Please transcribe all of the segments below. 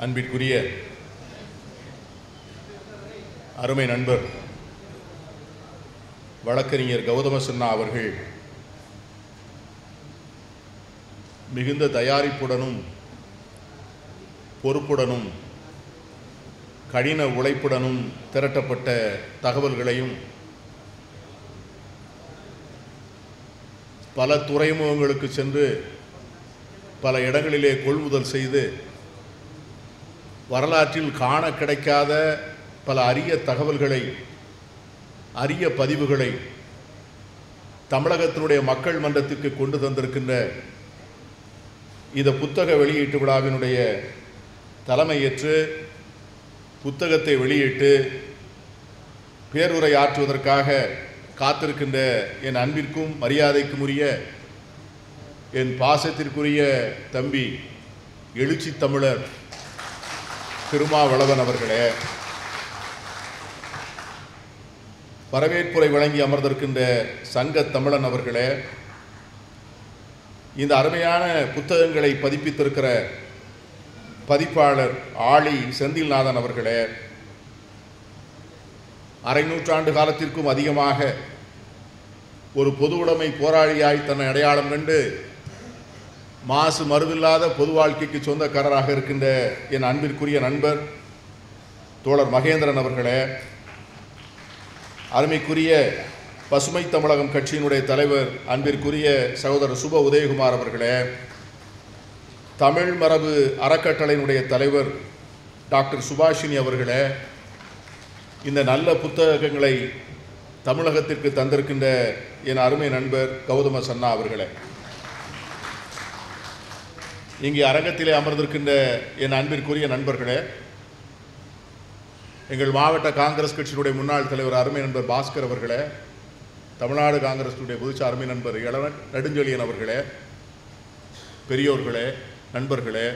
அன்பிற்குரிய அருமை நண்பர் வழக்கறிஞர் கௌதம சின்னா அவர்கள் மிகுந்த தயாரிப்புடனும் பொறுப்புடனும் கடின உழைப்புடனும் திரட்டப்பட்ட தகவல்களையும் பல துறைமுகங்களுக்கு சென்று பல இடங்களிலே கொள்முதல் செய்து வரலாற்றில் காண கிடைக்காத பல அரிய தகவல்களை அரிய பதிவுகளை தமிழகத்தினுடைய மக்கள் மன்றத்திற்கு கொண்டு தந்திருக்கின்ற இந்த புத்தக வெளியீட்டு விழாவினுடைய தலைமையேற்று புத்தகத்தை வெளியிட்டு பேருரை ஆற்றுவதற்காக காத்திருக்கின்ற என் அன்பிற்கும் மரியாதைக்கும் உரிய என் பாசத்திற்குரிய தம்பி எழுச்சி தமிழர் திருமாவளவன் அவர்களே வரவேற்புரை வழங்கி அமர்ந்திருக்கின்ற சங்க தமிழன் அவர்களே இந்த அருமையான புத்தகங்களை பதிப்பித்திருக்கிற பதிப்பாளர் ஆளி செந்தில்நாதன் அவர்களே அரை நூற்றாண்டு காலத்திற்கும் அதிகமாக ஒரு பொது உடைமை போராளியாய் தன்னை அடையாளம் கண்டு மாசு மருவில்லாத பொது வாழ்க்கைக்கு சொந்தக்காரராக இருக்கின்ற என் அன்பிற்குரிய நண்பர் தோழர் மகேந்திரன் அவர்களே அருமைக்குரிய பசுமை தமிழகம் கட்சியினுடைய தலைவர் அன்பிற்குரிய சகோதரர் சுப உதயகுமார் அவர்களே தமிழ் மரபு அறக்கட்டளையினுடைய தலைவர் டாக்டர் சுபாஷினி அவர்களே இந்த நல்ல புத்தகங்களை தமிழகத்திற்கு தந்திருக்கின்ற என் அருமை நண்பர் கௌதம சன்னா அவர்களே. இங்கே அரங்கத்திலே அமர்ந்திருக்கின்ற என் அன்பிற்குரிய நண்பர்களே எங்கள் மாவட்ட காங்கிரஸ் கட்சியினுடைய முன்னாள் தலைவர் அருமை நண்பர் பாஸ்கர் அவர்களே தமிழ்நாடு காங்கிரஸினுடைய புதுச்ச அருமை நண்பர் இளவன் நெடுஞ்செழியன் அவர்களே பெரியோர்களே நண்பர்களே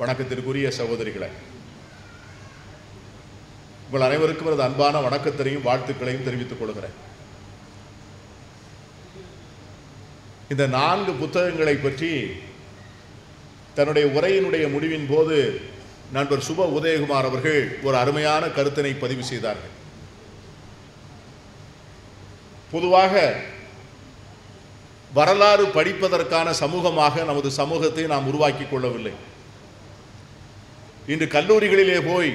வணக்கத்திற்குரிய சகோதரிகளே. உங்கள் அனைவருக்கும் எனது அன்பான வணக்கத்தையும் வாழ்த்துக்களையும் தெரிவித்துக் கொள்கிறேன். இந்த நான்கு புத்தகங்களை பற்றி தன்னுடைய உரையினுடைய முடிவின் போது நண்பர் சுப உதயகுமார் அவர்கள் ஒரு அருமையான கருத்தினை பதிவு செய்தார்கள். பொதுவாக வரலாறு படிப்பதற்கான சமூகமாக நமது சமூகத்தை நாம் உருவாக்கி கொள்ளவில்லை. இன்று கல்லூரிகளிலே போய்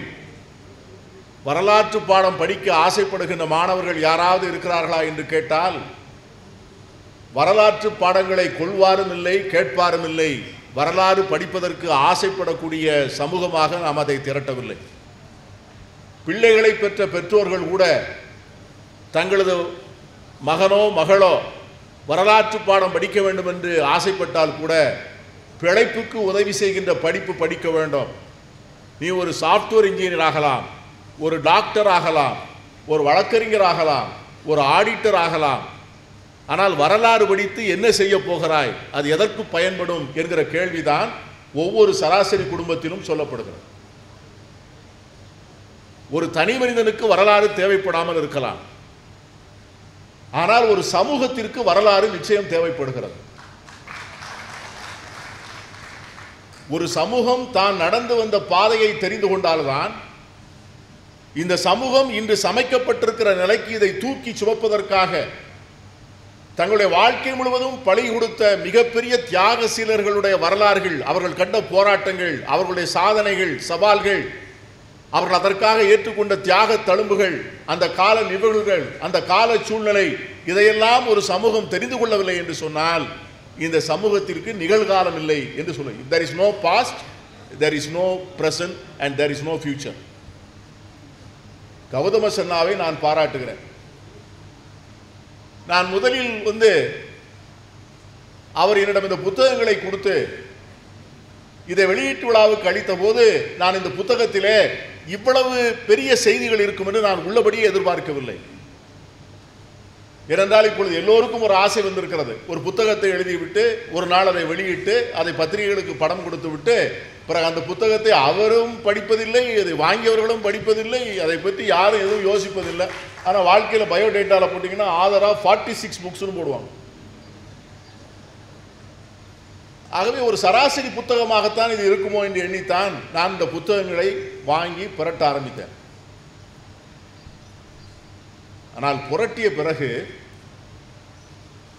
வரலாற்று பாடம் படிக்க ஆசைப்படுகின்ற மாணவர்கள் யாராவது இருக்கிறார்களா என்று கேட்டால் வரலாற்று பாடங்களை கொள்வாரும் இல்லை கேட்பாரும் இல்லை. வரலாறு படிப்பதற்கு ஆசைப்படக்கூடிய சமூகமாக நாம் அதை திரட்டவில்லை. பிள்ளைகளை பெற்ற பெற்றோர்கள் கூட தங்களது மகனோ மகளோ வரலாற்று பாடம் படிக்க வேண்டும் என்று ஆசைப்பட்டால் கூட பிழைப்புக்கு உதவி செய்கின்ற படிப்பு படிக்க வேண்டும். நீ ஒரு சாஃப்ட்வேர் இன்ஜினியர் ஆகலாம் ஒரு டாக்டர் ஆகலாம் ஒரு வழக்கறிஞர் ஆகலாம் ஒரு ஆடிட்டர் ஆகலாம் ஆனால் வரலாறு படித்து என்ன செய்ய போகிறாய்? அது எதற்கு பயன்படும் என்கிற கேள்விதான் ஒவ்வொரு சராசரி குடும்பத்திலும் சொல்லப்படுகிறது. ஒரு தனி மனிதனுக்கு வரலாறு தேவைப்படாமல் இருக்கலாம். ஆனால் ஒரு சமூகத்திற்கு வரலாறு நிச்சயம் தேவைப்படுகிறது. ஒரு சமூகம் தான் நடந்து வந்த பாதையை தெரிந்து கொண்டால்தான் இந்த சமூகம் இன்று சமைக்கப்பட்டிருக்கிற நிலைக்கு இதை தூக்கி சுமப்பதற்காக தங்களுடைய வாழ்க்கை முழுவதும் பழி கொடுத்த மிகப்பெரிய தியாக சீலர்களுடைய வரலாறுகள் அவர்கள் கண்ட போராட்டங்கள் அவர்களுடைய சாதனைகள் சவால்கள் அவர்கள் அதற்காக ஏற்றுக்கொண்ட தியாக தழும்புகள் அந்த கால நிகழ்வுகள் அந்த கால சூழ்நிலை இதையெல்லாம் ஒரு சமூகம் தெரிந்து கொள்ளவில்லை என்று சொன்னால் இந்த சமூகத்திற்கு நிகழ்காலம் இல்லை என்று சொல்ல there is no past there is no present and there is no future Gautama சன்னாவை நான் பாராட்டுகிறேன். நான் முதலில் வந்து அவர் என்னிடம் இந்த புத்தகங்களை கொடுத்து இதை வெளியீட்டு விழாவுக்கு அளித்த போது நான் இந்த புத்தகத்திலே இவ்வளவு பெரிய செய்திகள் இருக்கும் என்று நான் உள்ளபடியே எதிர்பார்க்கவில்லை. இருந்தால் இப்பொழுது எல்லோருக்கும் ஒரு ஆசை வந்திருக்கிறது. ஒரு புத்தகத்தை எழுதிவிட்டு ஒரு நாள் அதை வெளியிட்டு அதை பத்திரிகைகளுக்கு படம் கொடுத்து விட்டு பிறகு அந்த புத்தகத்தை அவரும் படிப்பதில்லை அதை வாங்கியவர்களும் படிப்பதில்லை அதை பற்றி யாரும் எதுவும் யோசிப்பதில்லை. ஆனால் வாழ்க்கையில் பயோடேட்டாவில் போட்டிங்கன்னா ஆதராக ஃபார்ட்டி சிக்ஸ் புக்ஸ்னு போடுவாங்க. ஆகவே ஒரு சராசரி புத்தகமாகத்தான் இது இருக்குமோ என்று எண்ணித்தான் நான் இந்த புத்தகங்களை வாங்கி புரட்ட ஆரம்பித்தேன். ஆனால் புரட்டிய பிறகு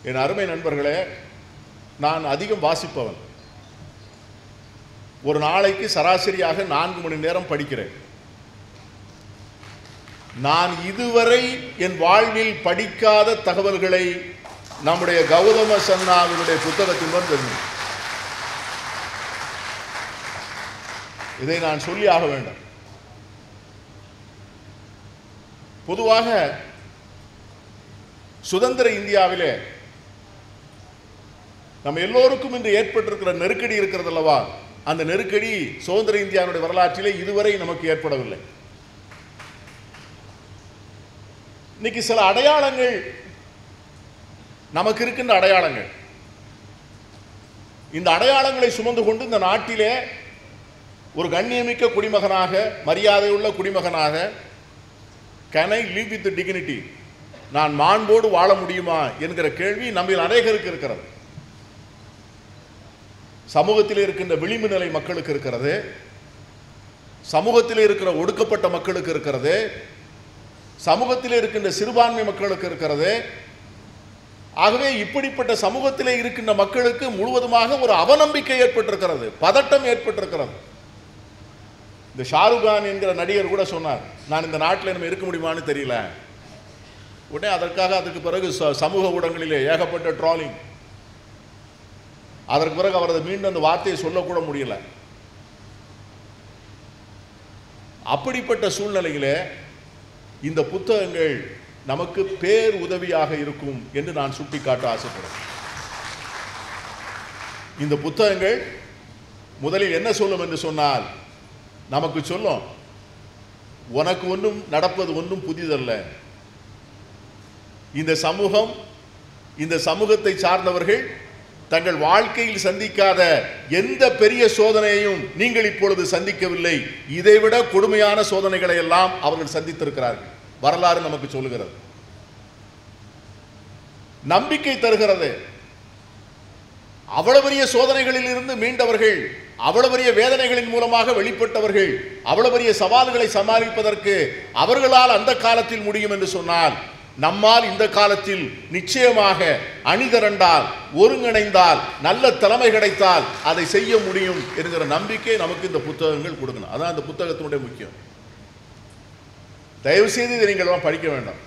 என் அருமை நண்பர்களே நான் அதிகம் வாசிப்பவன். ஒரு நாளைக்கு சராசரியாக நான்கு மணி நேரம் படிக்கிறேன். நான் இதுவரை என் வாழ்வில் படிக்காத தகவல்களை நம்முடைய கௌதம சன்னாவினுடைய புத்தகத்தின் தெரியும் இதை நான் சொல்லி ஆக வேண்டும். பொதுவாக சுதந்திர இந்தியாவிலே நம்ம எல்லோருக்கும் இன்று ஏற்பட்டிருக்கிற நெருக்கடி இருக்கிறது அல்லவா? அந்த நெருக்கடி சுதந்திர இந்தியாவுடைய வரலாற்றிலே இதுவரை நமக்கு ஏற்படவில்லை. இன்னைக்கு சில அடையாளங்கள் நமக்கு இருக்கின்ற அடையாளங்கள். இந்த அடையாளங்களை சுமந்து கொண்டு இந்த நாட்டிலே ஒரு கண்ணியமிக்க குடிமகனாக மரியாதையுள்ள குடிமகனாக கேன் ஐ வித் டிக்னிட்டி நான் மாண்போடு வாழ முடியுமா என்கிற கேள்வி நம்மில் அநேகருக்கு இருக்கிறது. சமூகத்தில் இருக்கின்ற விளிம்பு நிலை மக்களுக்கு இருக்கிறது. சமூகத்தில் இருக்கிற ஒடுக்கப்பட்ட மக்களுக்கு இருக்கிறது. சமூகத்தில் இருக்கின்ற சிறுபான்மை மக்களுக்கு இருக்கிறது. ஆகவே இப்படிப்பட்ட சமூகத்திலே இருக்கின்ற மக்களுக்கு முழுவதுமாக ஒரு அவநம்பிக்கை ஏற்பட்டிருக்கிறது பதட்டம் ஏற்பட்டிருக்கிறது. இந்த ஷாருக்கான் என்கிற நடிகர் கூட சொன்னார் நான் இந்த நாட்டில் நம்ம இருக்க முடியுமான்னு தெரியல. உடனே அதற்காக அதுக்கு பிறகு ச- சமூக ஊடகங்களிலே ஏகப்பட்ட ட்ராலிங் அதற்கு பிறகு அவரது மீண்டும் அந்த வார்த்தையை சொல்லக்கூட முடியல. அப்படிப்பட்ட சூழ்நிலையிலே இந்த புத்தகங்கள் நமக்கு பேர் உதவியாக இருக்கும் என்று நான் சுட்டிக்காட்ட ஆசைப்படுறேன். இந்த புத்தகங்கள் முதலில் என்ன சொல்லும் என்று சொன்னால் நமக்கு சொல்லும் உனக்கு ஒன்றும் நடப்பது ஒன்றும் புதிதல்ல. இந்த சமூகம் இந்த சமூகத்தை சார்ந்தவர்கள் தங்கள் வாழ்க்கையில் சந்திக்காத எந்த பெரிய சோதனையையும் நீங்கள் இப்பொழுது சந்திக்கவில்லை. இதைவிட கொடுமையான சோதனைகளை எல்லாம் அவர்கள் சந்தித்திருக்கிறார்கள். வரலாறு நமக்கு சொல்லுகிறது. நம்பிக்கை தருகிறது. அவ்வளவு பெரிய சோதனைகளில் இருந்து மீண்டவர்கள் அவ்வளவு பெரிய வேதனைகளின் மூலமாக வெளிப்பட்டவர்கள் அவ்வளவு பெரிய சவால்களை சமாளிப்பதற்கு அவர்களால் அந்த காலத்தில் முடியும் என்று சொன்னால் நம்மால் இந்த காலத்தில் நிச்சயமாக அணிதிரண்டால் ஒருங்கிணைந்தால் நல்ல தலைமை கிடைத்தால் அதை செய்ய முடியும் என்கிற நம்பிக்கை நமக்கு இந்த புத்தகங்கள் கொடுக்கணும். அதான் இந்த புத்தகத்தினுடைய முக்கியம். தயவு செய்து இதை நீங்கள் எல்லாம் படிக்க வேண்டாம்.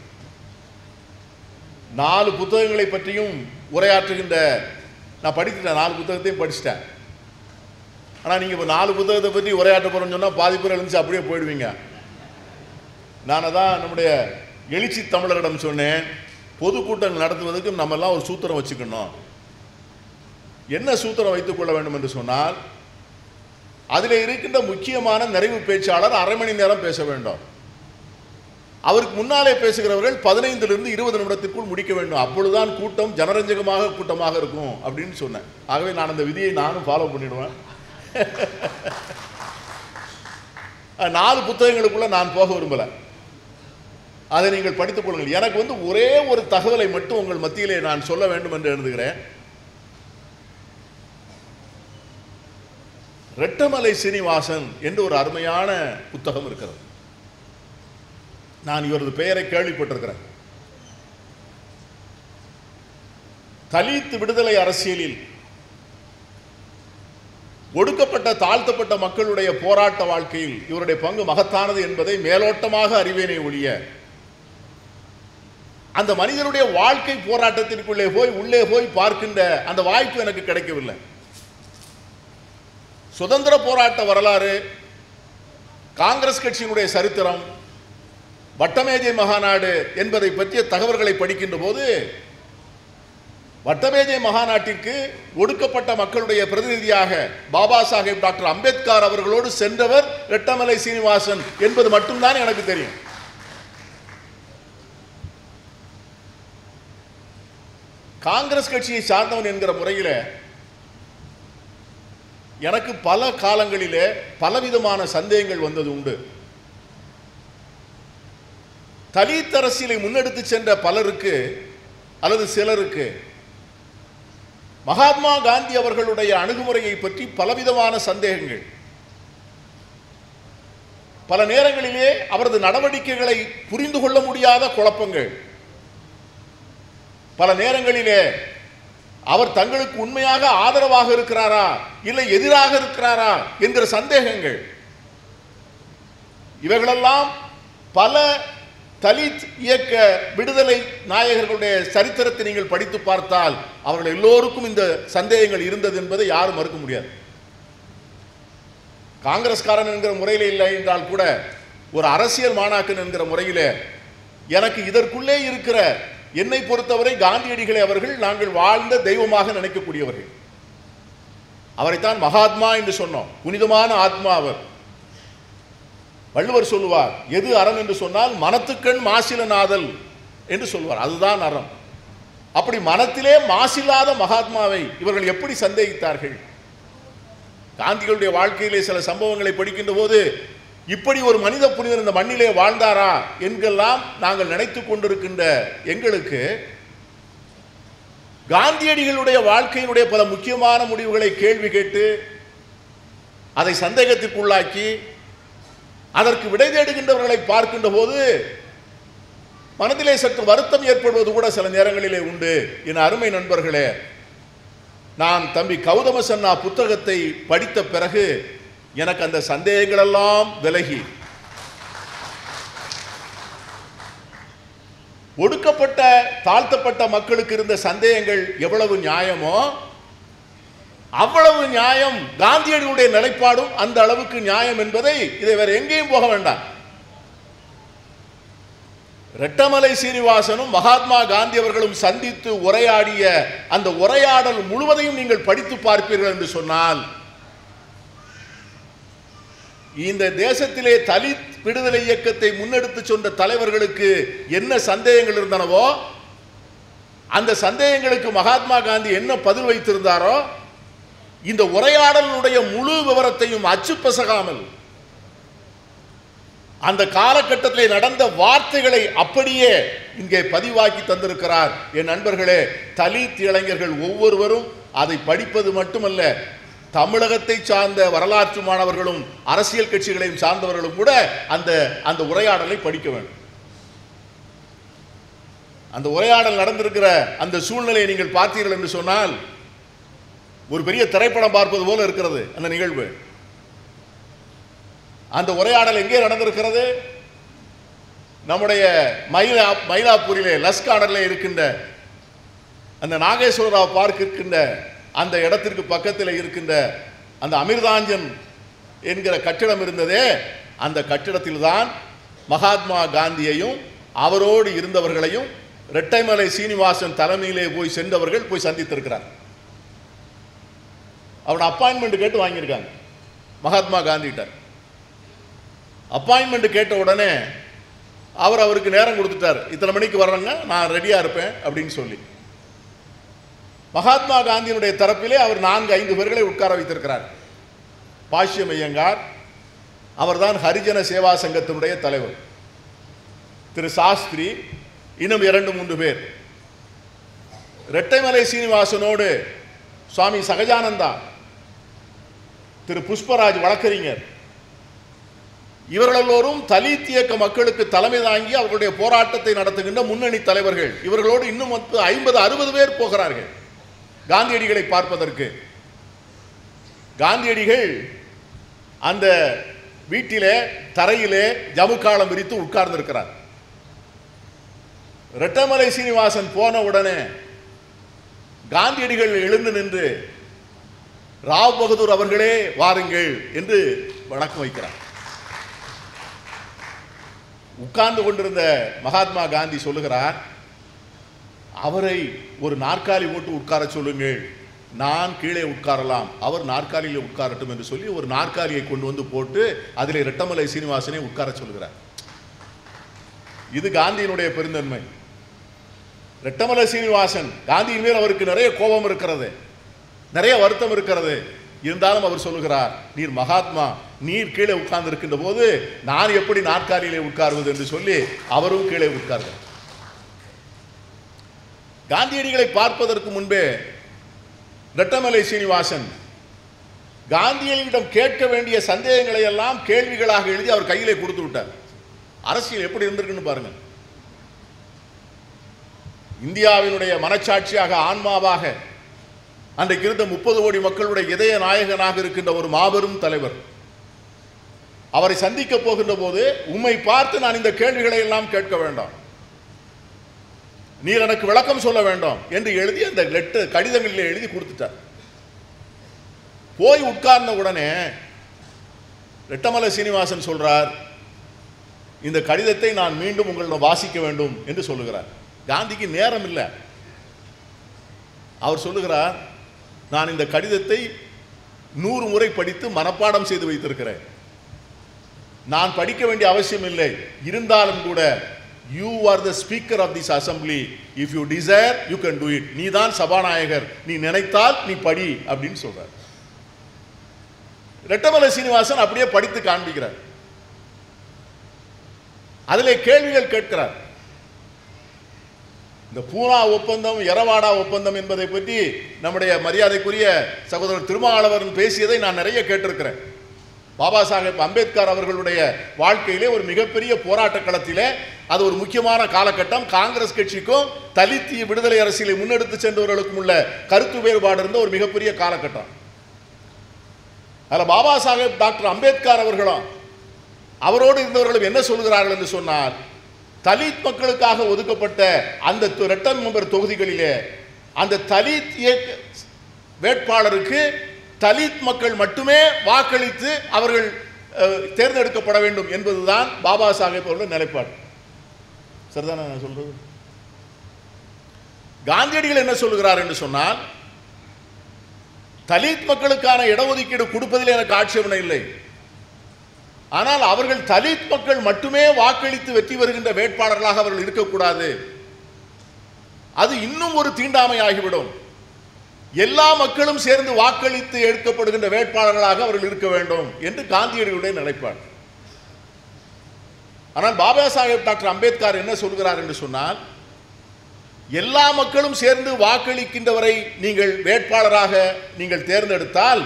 நாலு புத்தகங்களை பற்றியும் உரையாற்றுகின்ற நான் படித்துட்டேன் நாலு புத்தகத்தையும் படிச்சிட்டேன். ஆனால் நீங்கள் இப்போ நாலு புத்தகத்தை பற்றி உரையாற்ற போகிறோம்னு சொன்னால் பாதி பேர் எழுந்துச்சு அப்படியே போயிடுவீங்க. நான் தான் நம்முடைய எழுச்சி தமிழரிடம் சொன்னேன். பொதுக்கூட்டங்கள் நடத்துவதற்கு நம்மெல்லாம் ஒரு சூத்திரம் வச்சுக்கணும். என்ன சூத்திரம் வைத்துக் கொள்ள வேண்டும் என்று சொன்னால் அதில் இருக்கின்ற முக்கியமான நிறைவு பேச்சாளர் அரை மணி நேரம் பேச வேண்டும். அவருக்கு முன்னாலே பேசுகிறவர்கள் பதினைந்திலிருந்து இருபது நிமிடத்திற்குள் முடிக்க வேண்டும். அப்பொழுதுதான் கூட்டம் ஜனரஞ்சகமாக கூட்டமாக இருக்கும் அப்படின்னு சொன்னேன். ஆகவே நான் அந்த விதியை நானும் ஃபாலோ பண்ணிடுவேன். நாலு புத்தகங்களுக்குள்ள நான் போக விரும்பலை. அதை நீங்கள் படித்துக் கொள்ளுங்கள். எனக்கு வந்து ஒரே ஒரு தகவலை மட்டும் உங்கள் மத்தியிலே நான் சொல்ல வேண்டும் என்று எழுதுகிறேன். ரெட்டமலை சீனிவாசன் என்று ஒரு அருமையான புத்தகம் இருக்கிறது. நான் இவரது பெயரை கேள்விப்பட்டிருக்கிறேன். தலித்து விடுதலை அரசியலில் ஒடுக்கப்பட்ட தாழ்த்தப்பட்ட மக்களுடைய போராட்ட வாழ்க்கையில் இவருடைய பங்கு மகத்தானது என்பதை மேலோட்டமாக அறிவேனே ஒழிய அந்த மனிதனுடைய வாழ்க்கை போராட்டத்திற்குள்ளே போய் உள்ளே போய் பார்க்கின்ற அந்த வாய்ப்பு எனக்கு கிடைக்கவில்லை. சுதந்திர போராட்ட வரலாறு காங்கிரஸ் கட்சியினுடைய சரித்திரம் வட்டமேஜை மகாநாடு என்பதை பற்றிய தகவல்களை படிக்கின்ற போது வட்டமேஜை மகாநாட்டிற்கு ஒடுக்கப்பட்ட மக்களுடைய பிரதிநிதியாக பாபா சாஹேப் டாக்டர் அம்பேத்கர் அவர்களோடு சென்றவர் ரெட்டமலை சீனிவாசன் என்பது மட்டும்தான் எனக்கு தெரியும். காங்கிரஸ் கட்சியை சார்ந்தவன் என்கிற முறையில் எனக்கு பல காலங்களிலே பலவிதமான சந்தேகங்கள் வந்தது உண்டு. தலித் அரசியலை முன்னெடுத்து சென்ற பலருக்கு அல்லது சிலருக்கு மகாத்மா காந்தி அவர்களுடைய அணுகுமுறையை பற்றி பலவிதமான சந்தேகங்கள். பல நேரங்களிலே அவரது நடவடிக்கைகளை புரிந்து கொள்ள முடியாத குழப்பங்கள். பல நேரங்களிலே அவர் தங்களுக்கு உண்மையாக ஆதரவாக இருக்கிறாரா? இல்லை எதிராக இருக்கிறாரா? என்கிற சந்தேகங்கள். இவைகளெல்லாம் பல தலித் இயக்க விடுதலை நாயகர்களுடைய சரித்திரத்தை நீங்கள் படித்து பார்த்தால் அவர்கள் எல்லோருக்கும் இந்த சந்தேகங்கள் இருந்தது என்பதை யாரும் மறுக்க முடியாது. காங்கிரஸ்காரன் என்கிற முறையில் இல்லை என்றால் கூட ஒரு அரசியல் மாணாக்கன் என்கிற முறையிலே எனக்கு இதற்குள்ளே இருக்கிற என்னை பொறுத்தவரை காந்தியடிகளை அவர்கள் நாங்கள் வாழ்ந்த தெய்வமாக நினைக்கக்கூடியவர்கள். அவரைத்தான் மகாத்மா என்று சொன்னோம். புனிதமான ஆத்மா அவர். வள்ளுவர் சொல்லுவார் எது அறம் என்று சொன்னால் மனத்துக்கண் மாசிலனாதல் என்று சொல்வார் அதுதான் அறம். அப்படி மனத்திலே மாசில்லாத மகாத்மாவை இவர்கள் எப்படி சந்தேகித்தார்கள்? காந்திகளுடைய வாழ்க்கையிலே சில சம்பவங்களை படிக்கின்ற போது இப்படி ஒரு மனித புனிதர் இந்த மண்ணிலே வாழ்ந்தாரா என்றெல்லாம் நாங்கள் நினைத்து கொண்டிருக்கின்ற எங்களுக்கு காந்தியடிகளுடைய வாழ்க்கையினுடைய பல முக்கியமான முடிவுகளை கேள்வி கேட்டு அதை சந்தேகத்திற்குள்ளாக்கி அதற்கு விடை தேடுகின்றவர்களை பார்க்கின்ற போது மனதிலே சற்று வருத்தம் ஏற்படுவது கூட சில நேரங்களிலே உண்டு. என் அருமை நண்பர்களே நான் தம்பி கௌதம சன்னா புத்தகத்தை படித்த பிறகு எனக்கு அந்த சந்தேகங்களெல்லாம் விலகி. ஒடுக்கப்பட்ட தாழ்த்தப்பட்ட மக்களுக்கு இருந்த சந்தேகங்கள் எவ்வளவு நியாயமோ அவ்வளவு நியாயம் காந்தியடிகளுடைய நிலைப்பாடும் அந்த அளவுக்கு நியாயம் என்பதை இதை வேற எங்கேயும் போக வேண்டாம். ரெட்டமலை சீனிவாசனும் மகாத்மா காந்தி அவர்களும் சந்தித்து உரையாடிய அந்த உரையாடல் முழுவதையும் நீங்கள் படித்து பார்ப்பீர்கள் என்று சொன்னால் இந்த தேசத்திலே தலித் விடுதலை இயக்கத்தை முன்னெடுத்து சொன்ன தலைவர்களுக்கு என்ன சந்தேகங்கள் இருந்தனவோ அந்த சந்தேகங்களுக்கு மகாத்மா காந்தி என்ன பதில் வைத்திருந்தாரோ இந்த உரையாடலுடைய முழு விவரத்தையும் அச்சு பசகாமல் அந்த காலகட்டத்தில் நடந்த வார்த்தைகளை அப்படியே இங்கே பதிவாக்கி தந்திருக்கிறார். என் நண்பர்களே தலித் இளைஞர்கள் ஒவ்வொருவரும் அதை படிப்பது மட்டுமல்ல தமிழகத்தை சார்ந்த வரலாற்று மாணவர்களும் அரசியல் கட்சிகளையும் சார்ந்தவர்களும் கூட அந்த அந்த உரையாடலை படிக்க வேண்டும். அந்த உரையாடல் நடந்திருக்கிற அந்த சூழ்நிலையை நீங்கள் பார்த்தீர்கள் என்று சொன்னால் ஒரு பெரிய திரைப்படம் பார்ப்பது போல இருக்கிறது அந்த நிகழ்வு. அந்த உரையாடல் எங்கே நடந்திருக்கிறது? நம்முடைய மயிலா மயிலாப்பூரிலே லஸ்கானரில் இருக்கின்ற அந்த நாகேஸ்வரராவ் பார்க் இருக்கின்ற அந்த இடத்திற்கு பக்கத்தில் இருக்கின்ற அந்த அமிர்தாஞ்சன் என்கிற கட்டிடம் இருந்ததே அந்த கட்டிடத்தில் தான் மகாத்மா காந்தியையும் அவரோடு இருந்தவர்களையும் ரெட்டைமலை சீனிவாசன் தலைமையிலே போய் சென்றவர்கள் போய் சந்தித்திருக்கிறார். அவன் அப்பாயின்மெண்ட் கேட்டு வாங்கியிருக்காங்க. மகாத்மா காந்திகிட்ட. அப்பாயின்மெண்ட் கேட்ட உடனே அவர் அவருக்கு நேரம் கொடுத்துட்டார். இத்தனை மணிக்கு வர்றேங்க நான் ரெடியாக இருப்பேன் அப்படின்னு சொல்லி. மகாத்மா காந்தியினுடைய தரப்பிலே அவர் நான்கு ஐந்து பேர்களை உட்கார வைத்திருக்கிறார். பாஷ்யம் ஐயங்கார் அவர்தான் ஹரிஜன சேவா சங்கத்தினுடைய தலைவர். திரு சாஸ்திரி இன்னும் இரண்டு மூன்று பேர். ரெட்டைமலை சீனிவாசனோடு சுவாமி சகஜானந்தா திரு புஷ்பராஜ் வழக்கறிஞர். இவர்களெல்லோரும் தலித் இயக்க மக்களுக்கு தலைமை தாங்கி அவர்களுடைய போராட்டத்தை நடத்துகின்ற முன்னணி தலைவர்கள். இவர்களோடு இன்னும் ஐம்பது அறுபது பேர் போகிறார்கள். காந்தியடிகளை பார்ப்பதற்கு. காந்தியடிகள் அந்த வீட்டிலே தரையிலே ஜமுக்காலம் விரித்து உட்கார்ந்திருக்கிறார். ரெட்டமலை சீனிவாசன் போன உடனே காந்தியடிகள் எழுந்து நின்று ராவ் பகதூர் அவர்களே வாருங்கள் என்று வணக்கம் வைக்கிறார். உட்கார்ந்து கொண்டிருந்த மகாத்மா காந்தி சொல்லுகிறார் அவரை ஒரு நாற்காலி போட்டு உட்கார சொல்லுங்கள் நான் கீழே உட்காரலாம். அவர் நாற்காலியில் உட்காரட்டும் என்று சொல்லி ஒரு நாற்காலியை கொண்டு வந்து போட்டு அதில் ரெட்டமலை சீனிவாசனை உட்கார சொல்கிறார் இது காந்தியினுடைய பெருந்தன்மை. ரெட்டமலை சீனிவாசன் காந்தியின் மேல் அவருக்கு நிறைய கோபம் இருக்கிறது. நிறைய வருத்தம் இருக்கிறது. இருந்தாலும் அவர் சொல்லுகிறார் நீர் மகாத்மா நீர் கீழே உட்கார்ந்து இருக்கின்ற போது நான் எப்படி நாற்காலியிலே உட்கார்வது? என்று சொல்லி அவரும் கீழே உட்கார்கிறார். காந்தியடிகளை பார்ப்பதற்கு முன்பே ரெட்டமலை சீனிவாசன் காந்தியடிகளிடம் கேட்க வேண்டிய சந்தேகங்களை எல்லாம் கேள்விகளாக எழுதி அவர் கையிலே கொடுத்து விட்டார். அரசியல் எப்படி இருந்திருக்குன்னு பாருங்க இந்தியாவினுடைய மனச்சாட்சியாக ஆன்மாவாக அன்றைக்கு இருந்த முப்பது கோடி மக்களுடைய இதய நாயகனாக இருக்கின்ற ஒரு மாபெரும் தலைவர். அவரை சந்திக்க போகின்ற போது உம்மை பார்த்து நான் இந்த கேள்விகளை எல்லாம் கேட்க வேண்டாம். நீ எனக்கு விளக்கம் சொல்ல வேண்டும் என்று எழுதி அந்த லெட்டர் கடிதங்களில் எழுதி கொடுத்துட்டார். போய் உட்கார்ந்த உடனே ரெட்டமலை சீனிவாசன் சொல்றார் இந்த கடிதத்தை நான் மீண்டும் உங்களிடம் வாசிக்க வேண்டும் என்று சொல்லுகிறார். காந்திக்கு நேரம் இல்லை. அவர் சொல்லுகிறார் நான் இந்த கடிதத்தை நூறு முறை படித்து மனப்பாடம் செய்து வைத்திருக்கிறேன். நான் படிக்க வேண்டிய அவசியம் இல்லை. இருந்தாலும் கூட you are the speaker of this assembly if you desire you can do it நீ தான் சபாநாயகர். நீ நினைத்தால் நீ படி அப்படின்னு சொல்றார். ரெட்டமலை சீனிவாசன் அப்படியே படித்து காண்பிக்கிறார். அதில் கேள்விகள் கேட்கிறார். இந்த பூனா ஒப்பந்தம் எரவாடா ஒப்பந்தம் என்பதை பற்றி நம்முடைய மரியாதைக்குரிய சகோதரர் திருமாவளவன் பேசியதை நான் நிறைய கேட்டிருக்கிறேன். பாபா சாஹேப் அம்பேத்கர் அவர்களுடைய வாழ்க்கையிலே ஒரு மிகப்பெரிய போராட்ட களத்திலே அது ஒரு முக்கியமான காலகட்டம். காங்கிரஸ் கட்சிக்கும் தலித் விடுதலை அரசியலை முன்னெடுத்து சென்றவர்களுக்கும் உள்ள கருத்து வேறுபாடு இருந்த ஒரு மிகப்பெரிய காலகட்டம். அதில் பாபா சாஹேப் டாக்டர் அம்பேத்கர் அவர்களும் அவரோடு இருந்தவர்களும் என்ன சொல்கிறார்கள் என்று சொன்னால் தலித் மக்களுக்காக ஒதுக்கப்பட்ட அந்த ரெட்டன் மெம்பர் தொகுதிகளிலே அந்த தலித் இயக்க வேட்பாளருக்கு தலித் மக்கள் மட்டுமே வாக்களித்து அவர்கள் அஹ், தேர்ந்தெடுக்கப்பட வேண்டும் என்பதுதான் பாபா சாஹேப் அவர்கள் நிலைப்பாடு. சரிதானே நான் சொல்றது? காந்தியடிகள் என்ன சொல்லுகிறார் என்று சொன்னால் தலித் மக்களுக்கான இடஒதுக்கீடு கொடுப்பதில் எனக்கு ஆட்சேபனை இல்லை. ஆனால் அவர்கள் தலித் மக்கள் மட்டுமே வாக்களித்து வெற்றி வருகின்ற வேட்பாளர்களாக அவர்கள் இருக்கக்கூடாது. அது இன்னும் ஒரு தீண்டாமை ஆகிவிடும். எல்லா மக்களும் சேர்ந்து வாக்களித்து எடுக்கப்படுகின்ற வேட்பாளர்களாக அவர்கள் இருக்க வேண்டும் என்று காந்தியடிகளுடைய நிலைப்பாடு. ஆனால் பாபா சாஹேப் டாக்டர் அம்பேத்கர் என்ன சொல்கிறார் என்று சொன்னால் எல்லா மக்களும் சேர்ந்து வாக்களிக்கின்றவரை நீங்கள் வேட்பாளராக நீங்கள் தேர்ந்தெடுத்தால்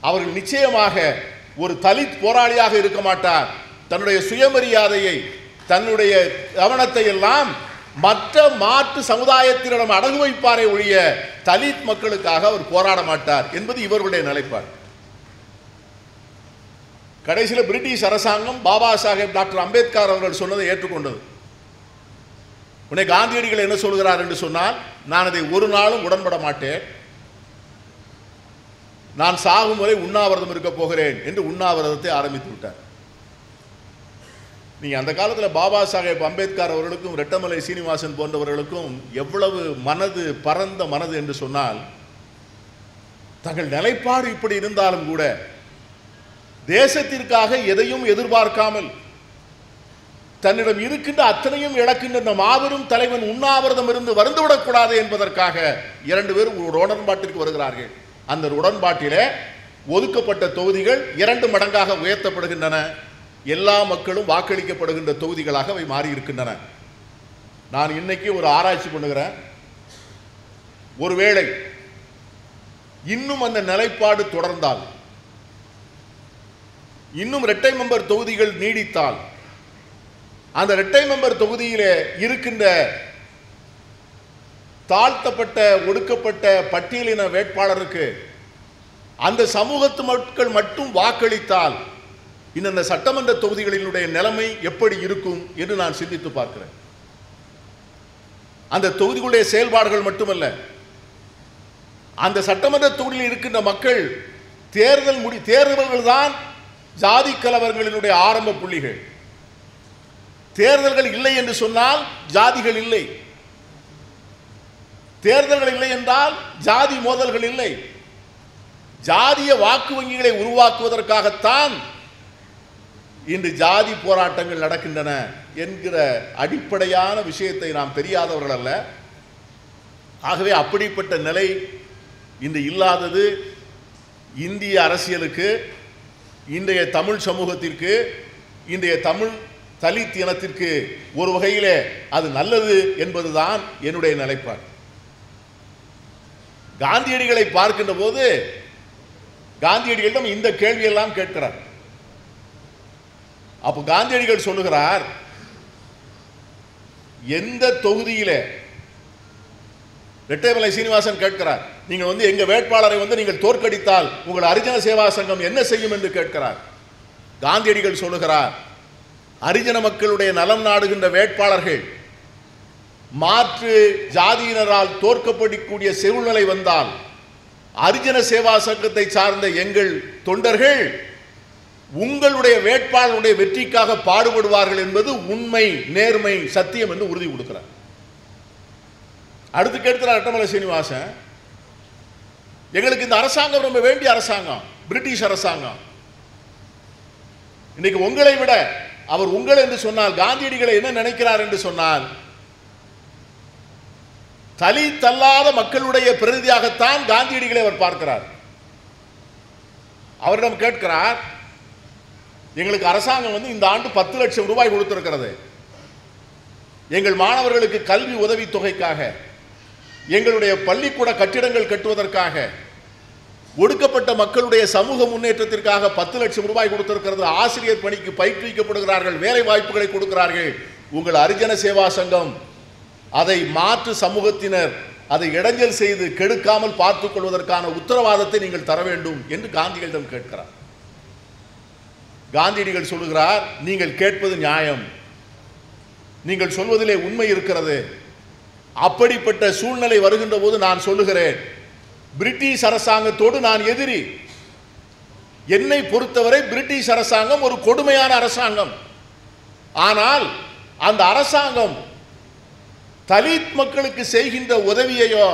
அவர்கள் நிச்சயமாக ஒரு தலித் போராளியாக இருக்க மாட்டார். தன்னுடைய சுயமரியாதையை தன்னுடைய கவனத்தை எல்லாம் மற்ற மாற்று சமுதாயத்தினிடம் அடகு வைப்பாரே ஒழிய தலித் மக்களுக்காக அவர் போராட மாட்டார் என்பது இவர்களுடைய நிலைப்பாடு. கடைசியில் பிரிட்டிஷ் அரசாங்கம் பாபா சாஹேப் டாக்டர் அம்பேத்கர் அவர்கள் சொன்னதை ஏற்றுக்கொண்டது. உன்னை காந்தியடிகள் என்ன சொல்கிறார் என்று சொன்னால் நான் அதை ஒரு நாளும் உடன்பட மாட்டேன். நான் சாகும் வரை உண்ணாவிரதம் இருக்க போகிறேன் என்று உண்ணாவிரதத்தை ஆரம்பித்து விட்டார். நீங்கள் அந்த காலத்தில் பாபா சாஹேப் அம்பேத்கர் அவர்களுக்கும் ரெட்டமலை சீனிவாசன் போன்றவர்களுக்கும் எவ்வளவு மனது பரந்த மனது என்று சொன்னால் தங்கள் நிலைப்பாடு இப்படி இருந்தாலும் கூட தேசத்திற்காக எதையும் எதிர்பார்க்காமல் தன்னிடம் இருக்கின்ற அத்தனையும் இழக்கின்ற இந்த மாபெரும் தலைவன் உண்ணாவிரதம் இருந்து வருந்துவிடக்கூடாது என்பதற்காக இரண்டு பேரும் ஒரு உடன்பாட்டிற்கு வருகிறார்கள். அந்த உடன்பாட்டிலே ஒதுக்கப்பட்ட தொகுதிகள் இரண்டு மடங்காக உயர்த்தப்படுகின்றன. எல்லா மக்களும் வாக்களிக்கப்படுகின்ற தொகுதிகளாக அவை மாறி இருக்கின்றன நான் இன்னைக்கு ஒரு ஆராய்ச்சி பண்ணுகிறேன். ஒருவேளை இன்னும் அந்த நிலைப்பாடு தொடர்ந்தால் இன்னும் இரட்டை மெம்பர் தொகுதிகள் நீடித்தால் அந்த இரட்டை மெம்பர் தொகுதியிலே இருக்கின்ற தாழ்த்தப்பட்ட ஒடுக்கப்பட்ட பட்டியலின வேட்பாளருக்கு அந்த சமூகத்து மக்கள் மட்டும் வாக்களித்தால் இந்த சட்டமன்ற தொகுதிகளினுடைய நிலைமை எப்படி இருக்கும் என்று நான் சிந்தித்து பார்க்கிறேன். அந்த தொகுதிகளுடைய செயல்பாடுகள் மட்டுமல்ல அந்த சட்டமன்ற தொகுதியில் இருக்கின்ற மக்கள் தேர்தல் முடி தேர்தல்கள் தான் ஜாதி கலவரங்களினுடைய ஆரம்ப புள்ளிகள். தேர்தல்கள் இல்லை என்று சொன்னால் ஜாதிகள் இல்லை. தேர்தல்கள் இல்லை என்றால் ஜாதி மோதல்கள் இல்லை. ஜாதிய வாக்கு வங்கிகளை உருவாக்குவதற்காகத்தான் இன்று ஜாதி போராட்டங்கள் நடக்கின்றன என்கிற அடிப்படையான விஷயத்தை நாம் தெரியாதவர்கள் அல்ல. ஆகவே அப்படிப்பட்ட நிலை இன்று இல்லாதது இந்திய அரசியலுக்கு இன்றைய தமிழ் சமூகத்திற்கு இன்றைய தமிழ் தலித் இனத்திற்கு ஒரு வகையிலே அது நல்லது என்பதுதான் என்னுடைய நிலைப்பாடு. காந்தியடிகளை பார்க்கின்ற போது காந்தியடிகளிடம் இந்த கேள்வியெல்லாம் கேட்கிறார். அப்ப காந்தியடிகள் சொல்லுகிறார் எந்த தொகுதியில? ரெட்டைமலை சீனிவாசன் கேட்கிறார் நீங்கள் வந்து எங்க வேட்பாளரை வந்து நீங்கள் தோற்கடித்தால் உங்கள் அரிஜன சேவா சங்கம் என்ன செய்யும் என்று கேட்கிறார். காந்தியடிகள் சொல்லுகிறார் அரிஜன மக்களுடைய நலம் நாடுகின்ற வேட்பாளர்கள் மாற்று ஜாதியினரால் தோற்கப்படக்கூடிய சூழ்நிலை வந்தால் அரிஜன சேவா சங்கத்தை சார்ந்த எங்கள் தொண்டர்கள் உங்களுடைய வேட்பாளருடைய வெற்றிக்காக பாடுபடுவார்கள் என்பது உண்மை நேர்மை சத்தியம் என்று உறுதி கொடுக்கிறார். அடுத்து கேட்கிறார் அட்டமலை சீனிவாசன். எங்களுக்கு இந்த அரசாங்கம் ரொம்ப வேண்டிய அரசாங்கம் பிரிட்டிஷ் அரசாங்கம். இன்னைக்கு உங்களை விட அவர் உங்கள் என்று சொன்னால் காந்தியடிகளை என்ன நினைக்கிறார் என்று சொன்னால் தலி தள்ளாத மக்களுடைய பிரதிநிதியாகத்தான் காந்தியடிகளை அவர் பார்க்கிறார். அவரிடம் கேட்கிறார் எங்களுக்கு அரசாங்கம் வந்து இந்த ஆண்டு பத்து லட்சம் ரூபாய் கொடுத்திருக்கிறது. எங்கள் மாணவர்களுக்கு கல்வி உதவித்தொகைக்காக எங்களுடைய பள்ளிக்கூட கட்டிடங்கள் கட்டுவதற்காக ஒடுக்கப்பட்ட மக்களுடைய சமூக முன்னேற்றத்திற்காக பத்து லட்சம் ரூபாய் கொடுத்திருக்கிறது. ஆசிரியர் பணிக்கு பயிற்றுவிக்கப்படுகிறார்கள் வேலை வாய்ப்புகளை கொடுக்கிறார்கள். உங்கள் அரிஜன சேவா சங்கம் அதை மாற்று சமூகத்தினர் அதை இடைஞ்சல் செய்து கெடுக்காமல் பார்த்துக் கொள்வதற்கான உத்தரவாதத்தை நீங்கள் தர வேண்டும் என்று காந்திகளிடம் கேட்கிறார். காந்தியடிகள் சொல்லுகிறார் நீங்கள் கேட்பது நியாயம். நீங்கள் சொல்வதிலே உண்மை இருக்கிறது. அப்படிப்பட்ட சூழ்நிலை வருகின்ற போது நான் சொல்லுகிறேன் பிரிட்டிஷ் அரசாங்கத்தோடு நான் எதிரி. என்னை பொறுத்தவரை பிரிட்டிஷ் அரசாங்கம் ஒரு கொடுமையான அரசாங்கம். ஆனால் அந்த அரசாங்கம் தலித் மக்களுக்கு செய்கின்ற உதவியையோ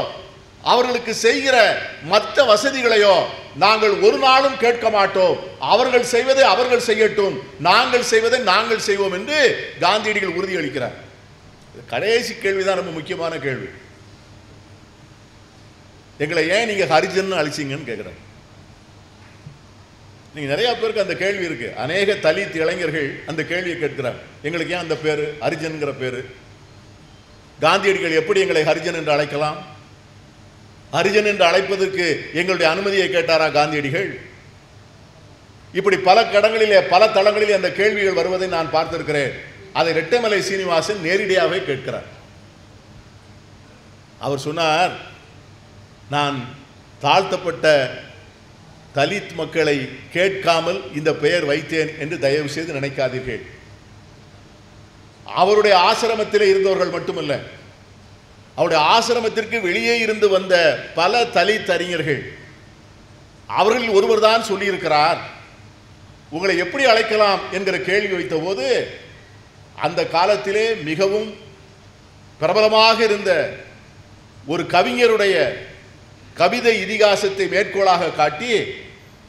அவர்களுக்கு செய்கிற மற்ற வசதிகளையோ நாங்கள் ஒரு நாளும் கேட்க மாட்டோம். அவர்கள் செய்வதை அவர்கள் செய்யட்டும். நாங்கள் செய்வதை நாங்கள் செய்வோம் என்று காந்தியடிகள் உறுதியளிக்கிறார். கடைசி கேள்விதான் ரொம்ப முக்கியமான கேள்வி. எங்களை ஏன் நீங்க ஹரிஜன் அழிச்சிங்கன்னு கேட்குறாங்க நீங்க நிறைய பேருக்கு அந்த கேள்வி இருக்கு. அநேக தலித் இளைஞர்கள் அந்த கேள்வியை கேட்கிறாங்க. எங்களுக்கு ஏன் அந்த பேரு? ஹரிஜன்கிற பேரு. காந்தியடிகள் எப்படி எங்களை ஹரிஜன் என்று அழைக்கலாம்? ஹரிஜன் என்று அழைப்பதற்கு எங்களுடைய அனுமதியை கேட்டாரா காந்தியடிகள்? இப்படி பல கடங்களிலே பல தளங்களிலே அந்த கேள்விகள் வருவதை நான் பார்த்திருக்கிறேன். அதை ரெட்டைமலை சீனிவாசன் நேரடியாகவே கேட்கிறார். அவர் சொன்னார் நான் தாழ்த்தப்பட்ட தலித் மக்களை கேட்காமல் இந்த பெயர் வைத்தேன் என்று தயவு செய்து நினைக்காதீர்கள். அவருடைய ஆசிரமத்திலே இருந்தவர்கள் மட்டுமல்ல அவருடைய ஆசிரமத்திற்கு வெளியே இருந்து வந்த பல தலித்தறிஞர்கள் அவர்களில் அவர்கள் ஒருவர் தான் சொல்லியிருக்கிறார் உங்களை எப்படி அழைக்கலாம்? என்கிற கேள்வி வைத்தபோது அந்த காலத்திலே மிகவும் பிரபலமாக இருந்த ஒரு கவிஞருடைய கவிதை இதிகாசத்தை மேற்கோளாக காட்டி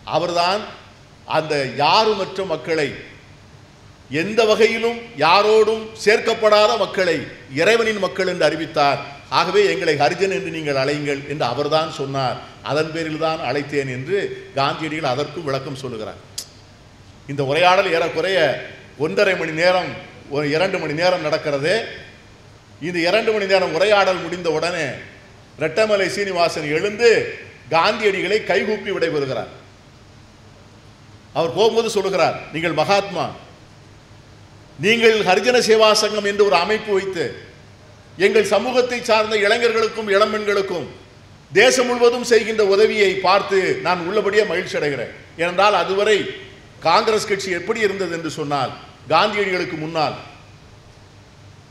அவர்தான் அந்த யாருமற்ற மக்களை எந்த வகையிலும் யாரோடும் சேர்க்கப்படாத மக்களை இறைவனின் மக்கள் என்று அறிவித்தார். ஆகவே எங்களை ஹரிஜன் என்று நீங்கள் அழையுங்கள் என்று அவர்தான் சொன்னார். அதன் பேரில் தான் அழைத்தேன் என்று காந்தியடிகள் அதற்கும் விளக்கம் சொல்லுகிறார். இந்த உரையாடல் ஏறக்குறைய ஒன்றரை மணி நேரம் ஒரு இரண்டு மணி நேரம் நடக்கிறது. இந்த இரண்டு மணி நேரம் உரையாடல் முடிந்த உடனே ரெட்டமலை சீனிவாசன் எழுந்து காந்தியடிகளை கைகூப்பி விடைபெறுகிறார். அவர் போகும்போது சொல்லுகிறார் நீங்கள் மகாத்மா நீங்கள் ஹரிஜன சேவா சங்கம் என்று ஒரு அமைப்பு வைத்து எங்கள் சமூகத்தை சார்ந்த இளைஞர்களுக்கும் இளம்பெண்களுக்கும் தேசம் முழுவதும் செய்கின்ற உதவியை பார்த்து நான் உள்ளபடியே மகிழ்ச்சி அடைகிறேன். ஏனென்றால் அதுவரை காங்கிரஸ் கட்சி எப்படி இருந்தது என்று சொன்னால் காந்தியடிகளுக்கு முன்னால்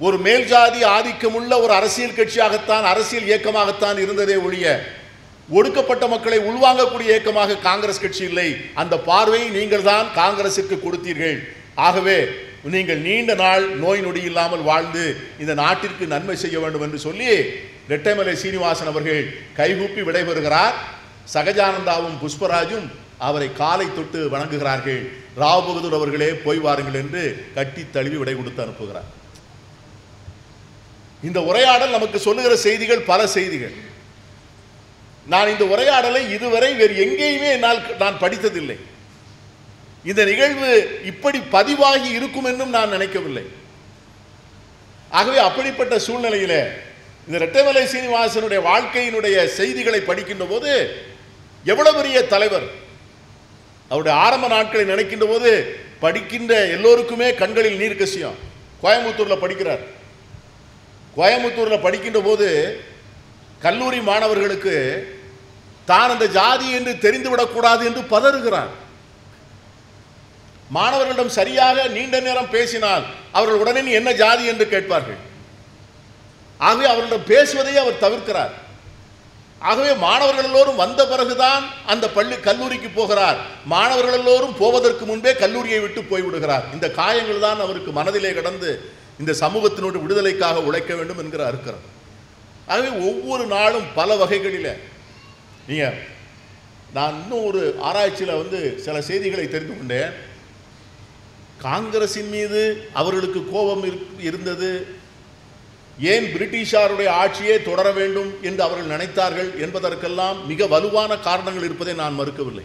ஒரு மேல்ஜாதி ஆதிக்கமுள்ள ஒரு அரசியல் கட்சியாகத்தான் அரசியல் இயக்கமாகத்தான் இருந்ததே ஒழிய ஒடுக்கப்பட்ட மக்களை உள்வாங்கக்கூடிய இயக்கமாக காங்கிரஸ் கட்சி இல்லை. அந்த பார்வையை நீங்கள் தான் காங்கிரசுக்கு கொடுத்தீர்கள். ஆகவே நீங்கள் நீண்ட நாள் நோய் நொடி இல்லாமல் வாழ்ந்து இந்த நாட்டிற்கு நன்மை செய்ய வேண்டும் என்று சொல்லி ரெட்டைமலை சீனிவாசன் அவர்கள் கைகூப்பி விடைபெறுகிறார். சகஜானந்தாவும் புஷ்பராஜும் அவரை காலை தொட்டு வணங்குகிறார்கள். ராவ் பகதூர் அவர்களே போய் வாருங்கள் என்று கட்டி தழுவி விடை கொடுத்து அனுப்புகிறார். இந்த உரையாடல் நமக்கு சொல்லுகிற செய்திகள் பல செய்திகள். நான் இந்த உரையாடலை இதுவரை வேறு எங்கேயுமே என்னால் நான் படித்ததில்லை. இந்த நிகழ்வு இப்படி பதிவாகி இருக்கும் என்றும் நான் நினைக்கவில்லை. ஆகவே அப்படிப்பட்ட சூழ்நிலையில் இந்த ரெட்டைமலை சீனிவாசனுடைய வாழ்க்கையினுடைய செய்திகளை படிக்கின்ற போது எவ்வளவு பெரிய தலைவர் அவருடைய ஆரம்ப நாட்களை நினைக்கின்ற போது படிக்கின்ற எல்லோருக்குமே கண்களில் நீர் கசியம். கோயம்புத்தூரில் படிக்கிறார். கோயம்புத்தூரில் படிக்கின்ற போது கல்லூரி மாணவர்களுக்கு தான் அந்த ஜாதி என்று தெரிந்துவிடக்கூடாது என்று பதறுகிறான் மாணவர்களிடம் சரியாக நீண்ட நேரம் பேசினால் அவர்கள் உடனே நீ என்ன ஜாதி என்று கேட்பார்கள். ஆகவே அவர்களிடம் பேசுவதை அவர் தவிர்க்கிறார். ஆகவே மாணவர்கள் எல்லோரும் வந்த பிறகுதான் அந்த பள்ளி கல்லூரிக்கு போகிறார். மாணவர்கள் எல்லோரும் போவதற்கு முன்பே கல்லூரியை விட்டு போய்விடுகிறார். இந்த காயங்கள் தான் அவருக்கு மனதிலே கடந்து இந்த சமூகத்தினுடைய விடுதலைக்காக உழைக்க வேண்டும் என்கிற அறுக்கிறது ஆகவே ஒவ்வொரு நாளும் பல வகைகளில் நீங்க நான் இன்னும் ஒரு ஆராய்ச்சியில் வந்து சில செய்திகளை தெரிந்து கொண்டேன். காங்கிரசின் மீது அவர்களுக்கு கோபம் இருந்தது. ஏன் பிரிட்டிஷாருடைய ஆட்சியே தொடர வேண்டும் என்று அவர்கள் நினைத்தார்கள் என்பதற்கெல்லாம் மிக வலுவான காரணங்கள் இருப்பதை நான் மறுக்கவில்லை.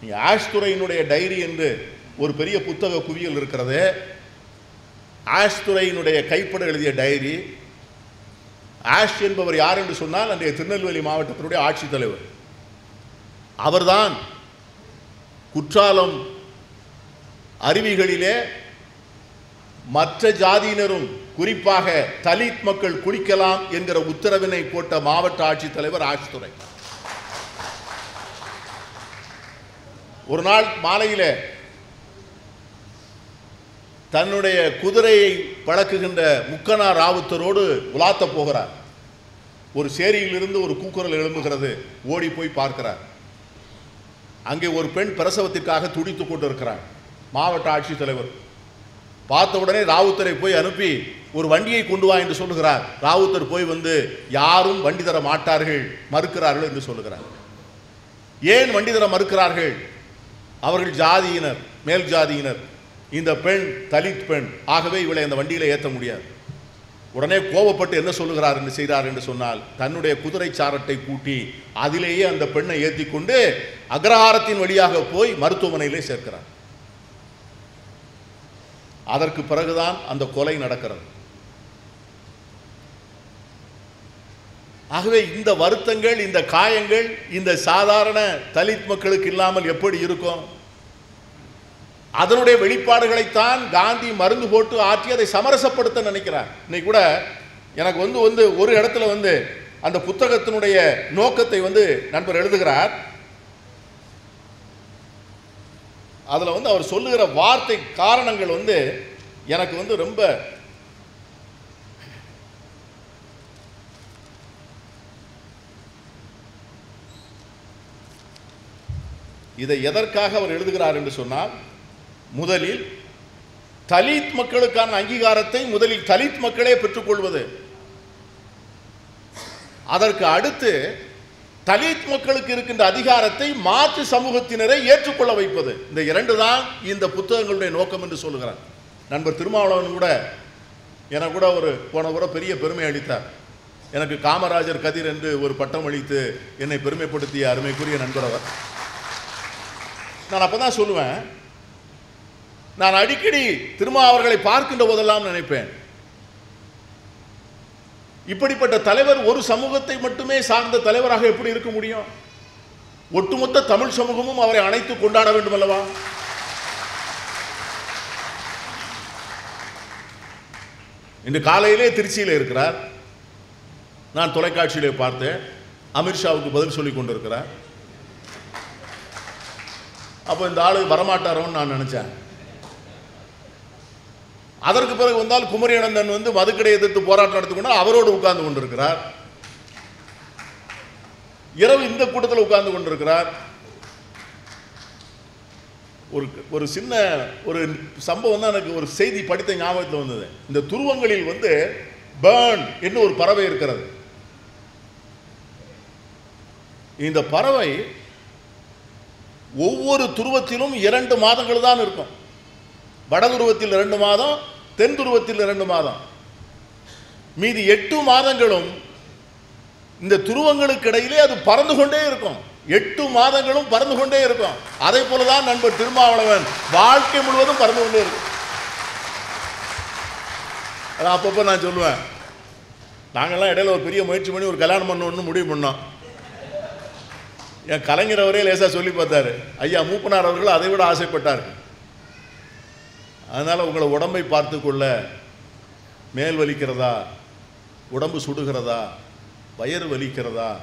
நீ ஆஷ் துறையினுடைய டைரி என்று ஒரு பெரிய புத்தக குவியல் இருக்கிறது. ஆஷ் துறையினுடைய கைப்பட எழுதிய டைரி. ஆஷ் என்பவர் யார் என்று சொன்னால் அன்றைய திருநெல்வேலி மாவட்டத்தினுடைய ஆட்சித்தலைவர் அவர்தான் குற்றாலம் அருவிகளிலே மற்ற ஜாதியினரும் குறிப்பாக தலித் மக்கள் குளிக்கலாம் என்கிற உத்தரவினை போட்ட மாவட்ட ஆட்சித்தலைவர் ஆஷ்துரை ஒரு நாள் மாலையில் தன்னுடைய குதிரையை பழக்குகின்ற முக்கனா ராவுத்தரோடு உலாத்த போகிறார். ஒரு சேரியிலிருந்து ஒரு கூக்குரல் எழும்புகிறது. ஓடி போய் பார்க்கிறார். அங்கே ஒரு பெண் பிரசவத்திற்காக துடித்துக் கொண்டிருக்கிறார். மாவட்ட ஆட்சித்தலைவர். பார்த்த உடனே ராவுத்தரை போய் அனுப்பி ஒரு வண்டியை கொண்டு வா என்று சொல்லுகிறார். ராவுத்தர் போய் வந்து யாரும் வண்டி தர மாட்டார்கள் மறுக்கிறார்கள் என்று சொல்லுகிறார். ஏன் வண்டி தர மறுக்கிறார்கள்? அவர்கள் ஜாதியினர் மேல் ஜாதியினர். இந்த பெண் தலித் பெண். ஆகவே இவளை அந்த வண்டியில் ஏற்ற முடியாது. உடனே கோபப்பட்டு என்ன சொல்லுகிறார் என்று செய்கிறார் என்று சொன்னால் தன்னுடைய குதிரை சாரட்டை பூட்டி அதிலேயே அந்த பெண்ணை ஏற்றி கொண்டு அக்ரஹாரத்தின் வழியாக போய் மருத்துவமனையிலே சேர்க்கிறார். அதற்கு பிறகுதான் அந்த கொலை நடக்கிறது. ஆகவே இந்த வருத்தங்கள் இந்த காயங்கள் இந்த சாதாரண தலித் மக்களுக்கு இல்லாமல் எப்படி இருக்கும்? அதனுடைய வெளிப்பாடுகளைத்தான் காந்தி மருந்து போட்டு ஆற்றி அதை சமரசப்படுத்த நினைக்கிறார். இன்னைக்கு கூட எனக்கு வந்து வந்து ஒரு இடத்துல வந்து அந்த புத்தகத்தினுடைய நோக்கத்தை வந்து நண்பர் எழுதுகிறார். அதுல வந்து அவர் சொல்லுகிற வார்த்தை காரணங்கள் வந்து எனக்கு வந்து ரொம்ப இதை எதற்காக அவர் எழுதுகிறார் என்று சொன்னால் முதலில் தலித் மக்களுக்கான அங்கீகாரத்தை முதலில் தலித் மக்களே பெற்றுக்கொள்வது. அதற்கு அடுத்து தலித் மக்களுக்கு இருக்கின்ற அதிகாரத்தை மாற்று சமூகத்தினரை ஏற்றுக்கொள்ள வைப்பது. இந்த இரண்டு தான் இந்த புத்தகங்களுடைய நோக்கம் என்று சொல்லுகிறார். நண்பர் திருமாவளவன் கூட எனக்கு கூட ஒரு போன கூட பெரிய பெருமை அளித்தார். எனக்கு காமராஜர் கதிர் என்று ஒரு பட்டம் அளித்து என்னை பெருமைப்படுத்திய அருமைக்குரிய நண்பர் அவர். நான் அப்போ தான் சொல்லுவேன் நான் அடிக்கடி திருமா அவர்களை பார்க்கின்ற போதெல்லாம் நினைப்பேன். இப்படிப்பட்ட தலைவர் ஒரு சமூகத்தை மட்டுமே சார்ந்த தலைவராக எப்படி இருக்க முடியும்? ஒட்டுமொத்த தமிழ் சமூகமும் அவரை அணைத்து கொண்டாட வேண்டும் அல்லவா இன்று காலையிலே திருச்சியில் இருக்கிறார். நான் தொலைக்காட்சியிலே பார்த்தேன். அமித்ஷாவுக்கு பதில் சொல்லி கொண்டிருக்கிறார். அப்போ இந்த ஆளு வரமாட்டாரோன்னு நான் நினச்சேன். அதற்கு பிறகு வந்தால் குமரி அனந்தன் வந்து மதுக்கடை எதிர்த்து போராட்டம் நடத்தி கொண்டால் அவரோடு உட்கார்ந்து கொண்டிருக்கிறார். இரவு இந்த கூட்டத்தில் உட்கார்ந்து கொண்டிருக்கிறார். ஒரு ஒரு சின்ன ஒரு சம்பவம் தான் எனக்கு ஒரு செய்தி படித்த ஞாபகத்தில் வந்தது. இந்த துருவங்களில் வந்து பேர்ன் என்று ஒரு பறவை இருக்கிறது. இந்த பறவை ஒவ்வொரு துருவத்திலும் இரண்டு மாதங்கள் தான் இருக்கும். வடதுருவத்தில் இரண்டு மாதம் தென் துருவத்தில் இரண்டு மாதம். மீதி எட்டு மாதங்களும் இந்த துருவங்களுக்கு இடையிலே அது பறந்து கொண்டே இருக்கும். எட்டு மாதங்களும் பறந்து கொண்டே இருக்கும். அதே போலதான் நண்பர் திருமாவளவன் வாழ்க்கை முழுவதும் பறந்து கொண்டே இருக்கும். அது அப்பப்போ நான் சொல்லுவேன். நாங்கள்லாம் இடையில ஒரு பெரிய முயற்சி பண்ணி ஒரு கல்யாணம் பண்ணணும்னு முடிவு பண்ணோம். என் கலைஞர் அவரே லேசாக சொல்லி பார்த்தாரு. ஐயா மூப்பனார் அவர்கள் அதை விட ஆசைப்பட்டார் அதனால் உங்களை உடம்பை பார்த்து கொள்ள மேல் வலிக்கிறதா? உடம்பு சுடுகிறதா? வயிறு வலிக்கிறதா?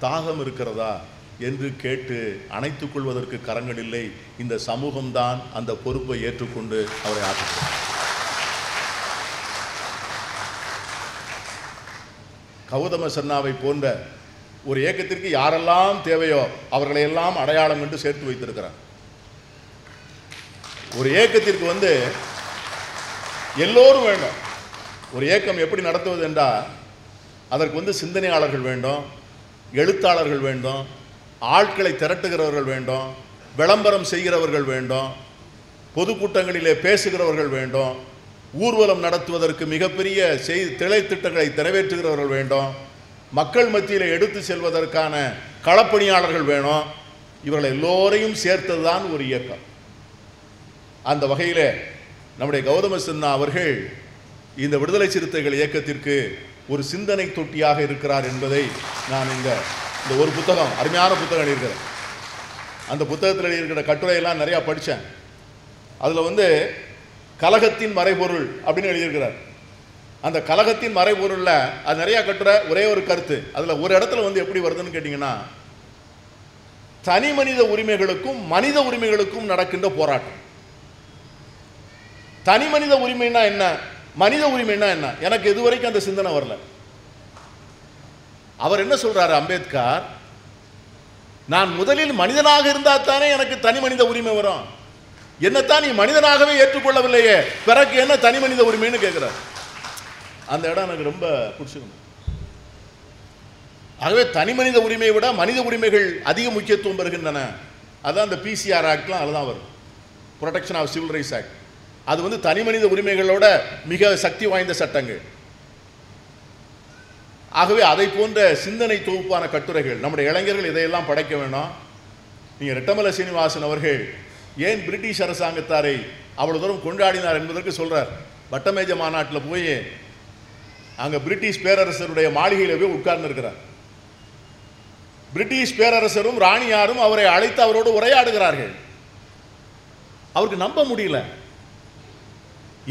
தாகம் இருக்கிறதா? என்று கேட்டு அணைத்து கொள்வதற்கு கரங்கள் இல்லை. இந்த சமூகம்தான் அந்த பொறுப்பை ஏற்றுக்கொண்டு அவரை ஆற்றுகிறது கௌதம சன்னாவை போன்ற ஒரு இயக்கத்திற்கு யாரெல்லாம் தேவையோ அவர்களை எல்லாம் அடையாளம் என்று சேர்த்து வைத்திருக்கிறார். ஒரு இயக்கத்திற்கு வந்து எல்லோரும் வேண்டும். ஒரு இயக்கம் எப்படி நடத்துவது என்றால் அதற்கு வந்து சிந்தனையாளர்கள் வேண்டும் எழுத்தாளர்கள் வேண்டும் ஆட்களை திரட்டுகிறவர்கள் வேண்டும் விளம்பரம் செய்கிறவர்கள் வேண்டும் பொதுக்கூட்டங்களிலே பேசுகிறவர்கள் வேண்டும் ஊர்வலம் நடத்துவதற்கு மிகப்பெரிய செய் திளை திட்டங்களை நிறைவேற்றுகிறவர்கள் வேண்டும் மக்கள் மத்தியில் எடுத்து செல்வதற்கான களப்பணியாளர்கள் வேணும். இவர்கள் எல்லோரையும் சேர்த்தது தான் ஒரு இயக்கம். அந்த வகையில் நம்முடைய கௌதம சின்னா அவர்கள் இந்த விடுதலை சிறுத்தைகள் இயக்கத்திற்கு ஒரு சிந்தனை தொட்டியாக இருக்கிறார் என்பதை நான் இந்த இந்த ஒரு புத்தகம் அருமையான புத்தகம் எழுதியிருக்கிறேன். அந்த புத்தகத்தில் இருக்கிற கட்டுரையெல்லாம் நிறையா படித்தேன். அதில் வந்து கலகத்தின் மறைபொருள் அப்படின்னு எழுதியிருக்கிறார். அந்த கலகத்தின் மறைபொருளில் அது நிறையா கட்டுரை ஒரே ஒரு கருத்து. அதில் ஒரு இடத்துல வந்து எப்படி வருதுன்னு கேட்டிங்கன்னா தனி மனித உரிமைகளுக்கும் மனித உரிமைகளுக்கும் நடக்கின்ற போராட்டம். தனி மனித உரிமைன்னா என்ன? மனித உரிமைன்னா என்ன? எனக்கு இதுவரைக்கும் அந்த சிந்தனை வரல. அவர் என்ன சொல்றாரு அம்பேத்கர்? நான் முதலில் மனிதனாக இருந்தால் தானே எனக்கு தனி மனித உரிமை வரும். என்னத்தான் நீ மனிதனாகவே ஏற்றுக்கொள்ளவில்லையே பிறகு என்ன தனி மனித உரிமைன்னு கேட்கிறார் அந்த இடம் எனக்கு ரொம்ப பிடிச்சிருந்தது. ஆகவே தனி மனித உரிமையை விட மனித உரிமைகள் அதிக முக்கியத்துவம் பெறுகின்றன. அதான் அந்த பிசிஆர் ஆக்ட்லாம் அதுதான் வரும். Protection of civil rights act அது வந்து தனி மனித உரிமைகளோட மிக சக்தி வாய்ந்த சட்டங்கள். ஆகவே அதை போன்ற சிந்தனை தொகுப்பான கட்டுரைகள் நம்முடைய இளைஞர்கள் இதையெல்லாம் படைக்க வேணும். நீங்கள் ரெட்டமல சீனிவாசன் அவர்கள் ஏன் பிரிட்டிஷ் அரசாங்கத்தாரை அவ்வளோ தூரம் கொண்டாடினார் என்பதற்கு சொல்கிறார் வட்டமேஜ மாநாட்டில் போய் அங்கே பிரிட்டிஷ் பேரரசருடைய மாளிகையில் போய் உட்கார்ந்துருக்கிறார். பிரிட்டிஷ் பேரரசரும் ராணியாரும் அவரை அழைத்து அவரோடு உரையாடுகிறார்கள். அவருக்கு நம்ப முடியல.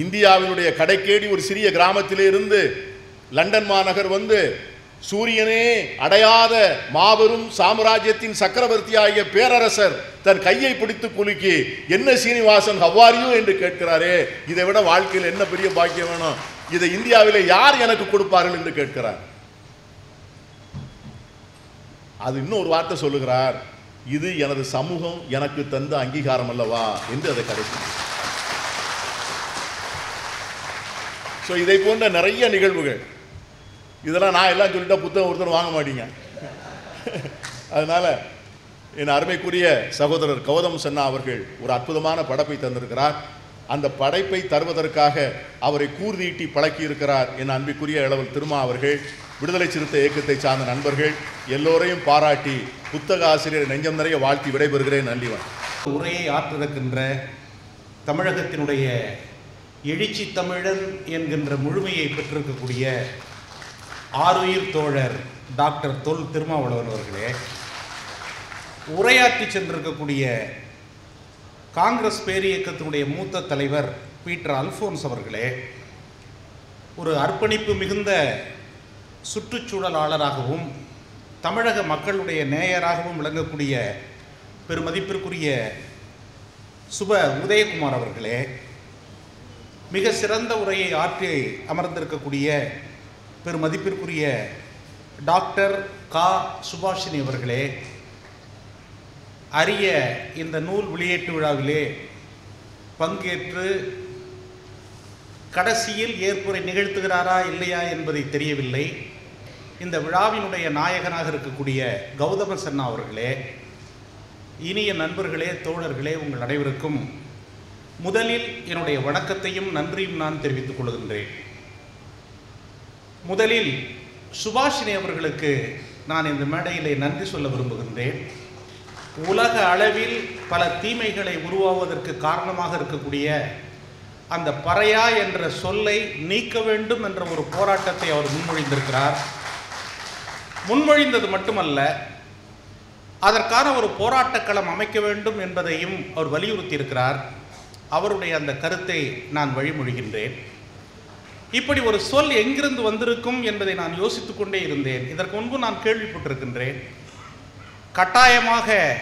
இந்தியாவினுடைய கடைக்கேடி ஒரு சிறிய கிராமத்திலே இருந்து லண்டன் மாநகர் வந்து சூரியனே அடையாத மாபெரும் சாம்ராஜ்யத்தின் சக்கரவர்த்தியாகிய பேரரசர் தன் கையை பிடித்து குலுக்கி என்ன சீனிவாசன் ஹவ்வாரியும் என்று கேட்கிறாரே. இதை விட வாழ்க்கையில் என்ன பெரிய பாக்கியம் வேணும்? இதை இந்தியாவில் யார் எனக்கு கொடுப்பார்கள் என்று கேட்கிறார். அது இன்னும் ஒரு வார்த்தை சொல்லுகிறார். இது எனது சமூகம் எனக்கு தந்த அங்கீகாரம் அல்லவா? என்று அதை கடைசி ஸோ இதை போன்ற நிறைய நிகழ்வுகள். இதெல்லாம் நான் எல்லாம் சொல்லிட்டா புத்தகம் ஒருத்தர் வாங்க மாட்டீங்க. அதனால் என் அருமைக்குரிய சகோதரர் கௌதம் சன்னா அவர்கள் ஒரு அற்புதமான படைப்பை தந்திருக்கிறார். அந்த படைப்பை தருவதற்காக அவரை கூர்தீட்டி பழக்கி இருக்கிறார் என் அன்பிற்குரிய இளவல் திருமா அவர்கள் விடுதலை சிறுத்தை இயக்கத்தை சார்ந்த நண்பர்கள் எல்லோரையும் பாராட்டி புத்தக ஆசிரியர் நெஞ்சம் நிறைய வாழ்த்தி விடைபெறுகிறேன். நன்றிவன் உரையை ஆற்றிருக்கின்ற தமிழகத்தினுடைய எழுச்சி தமிழன் என்கின்ற முழுமையை பெற்றிருக்கக்கூடிய ஆருயிர் தோழர் டாக்டர் தொல் திருமாவளவன் அவர்களே உரையாற்றி சென்றிருக்கக்கூடிய காங்கிரஸ் பேரியக்கத்தினுடைய மூத்த தலைவர் பீட்டர் அல்ஃபோன்ஸ் அவர்களே ஒரு அர்ப்பணிப்பு மிகுந்த சுற்றுச்சூழலாளராகவும் தமிழக மக்களுடைய நேயராகவும் விளங்கக்கூடிய பெருமதிப்பிற்குரிய சுப உதயகுமார் அவர்களே மிக சிறந்த உரையை ஆற்றி அமர்ந்திருக்கக்கூடிய பெருமதிப்பிற்குரிய டாக்டர் கா. சுபாஷினி அவர்களே அரிய இந்த நூல் வெளியீட்டு விழாவிலே பங்கேற்று கடைசியில் ஏற்புரை நிகழ்த்துகிறாரா இல்லையா என்பதை தெரியவில்லை. இந்த விழாவினுடைய நாயகனாக இருக்கக்கூடிய கௌதம சன்னா அவர்களே இனிய நண்பர்களே தோழர்களே உங்கள் அனைவருக்கும் முதலில் என்னுடைய வணக்கத்தையும் நன்றியும் நான் தெரிவித்துக் கொள்கின்றேன். முதலில் சுபாஷினி அவர்களுக்கு நான் இந்த மேடையிலே நன்றி சொல்ல விரும்புகின்றேன். உலக அளவில் பல தீமைகளை உருவாவதற்கு காரணமாக இருக்கக்கூடிய அந்த பறையா என்ற சொல்லை நீக்க வேண்டும் என்ற ஒரு போராட்டத்தை அவர் முன்மொழிந்திருக்கிறார். முன்மொழிந்தது மட்டுமல்ல அதற்கான ஒரு போராட்டக் களம் அமைக்க வேண்டும் என்பதையும் அவர் வலியுறுத்தி இருக்கிறார் அவருடைய அந்த கருத்தை நான் வழிமொழிகின்றேன். இப்படி ஒரு சொல் எங்கிருந்து வந்திருக்கும் என்பதை நான் யோசித்துக் கொண்டே இருந்தேன். இதற்கு முன்பு நான் கேள்விப்பட்டிருக்கின்றேன். கட்டாயமாக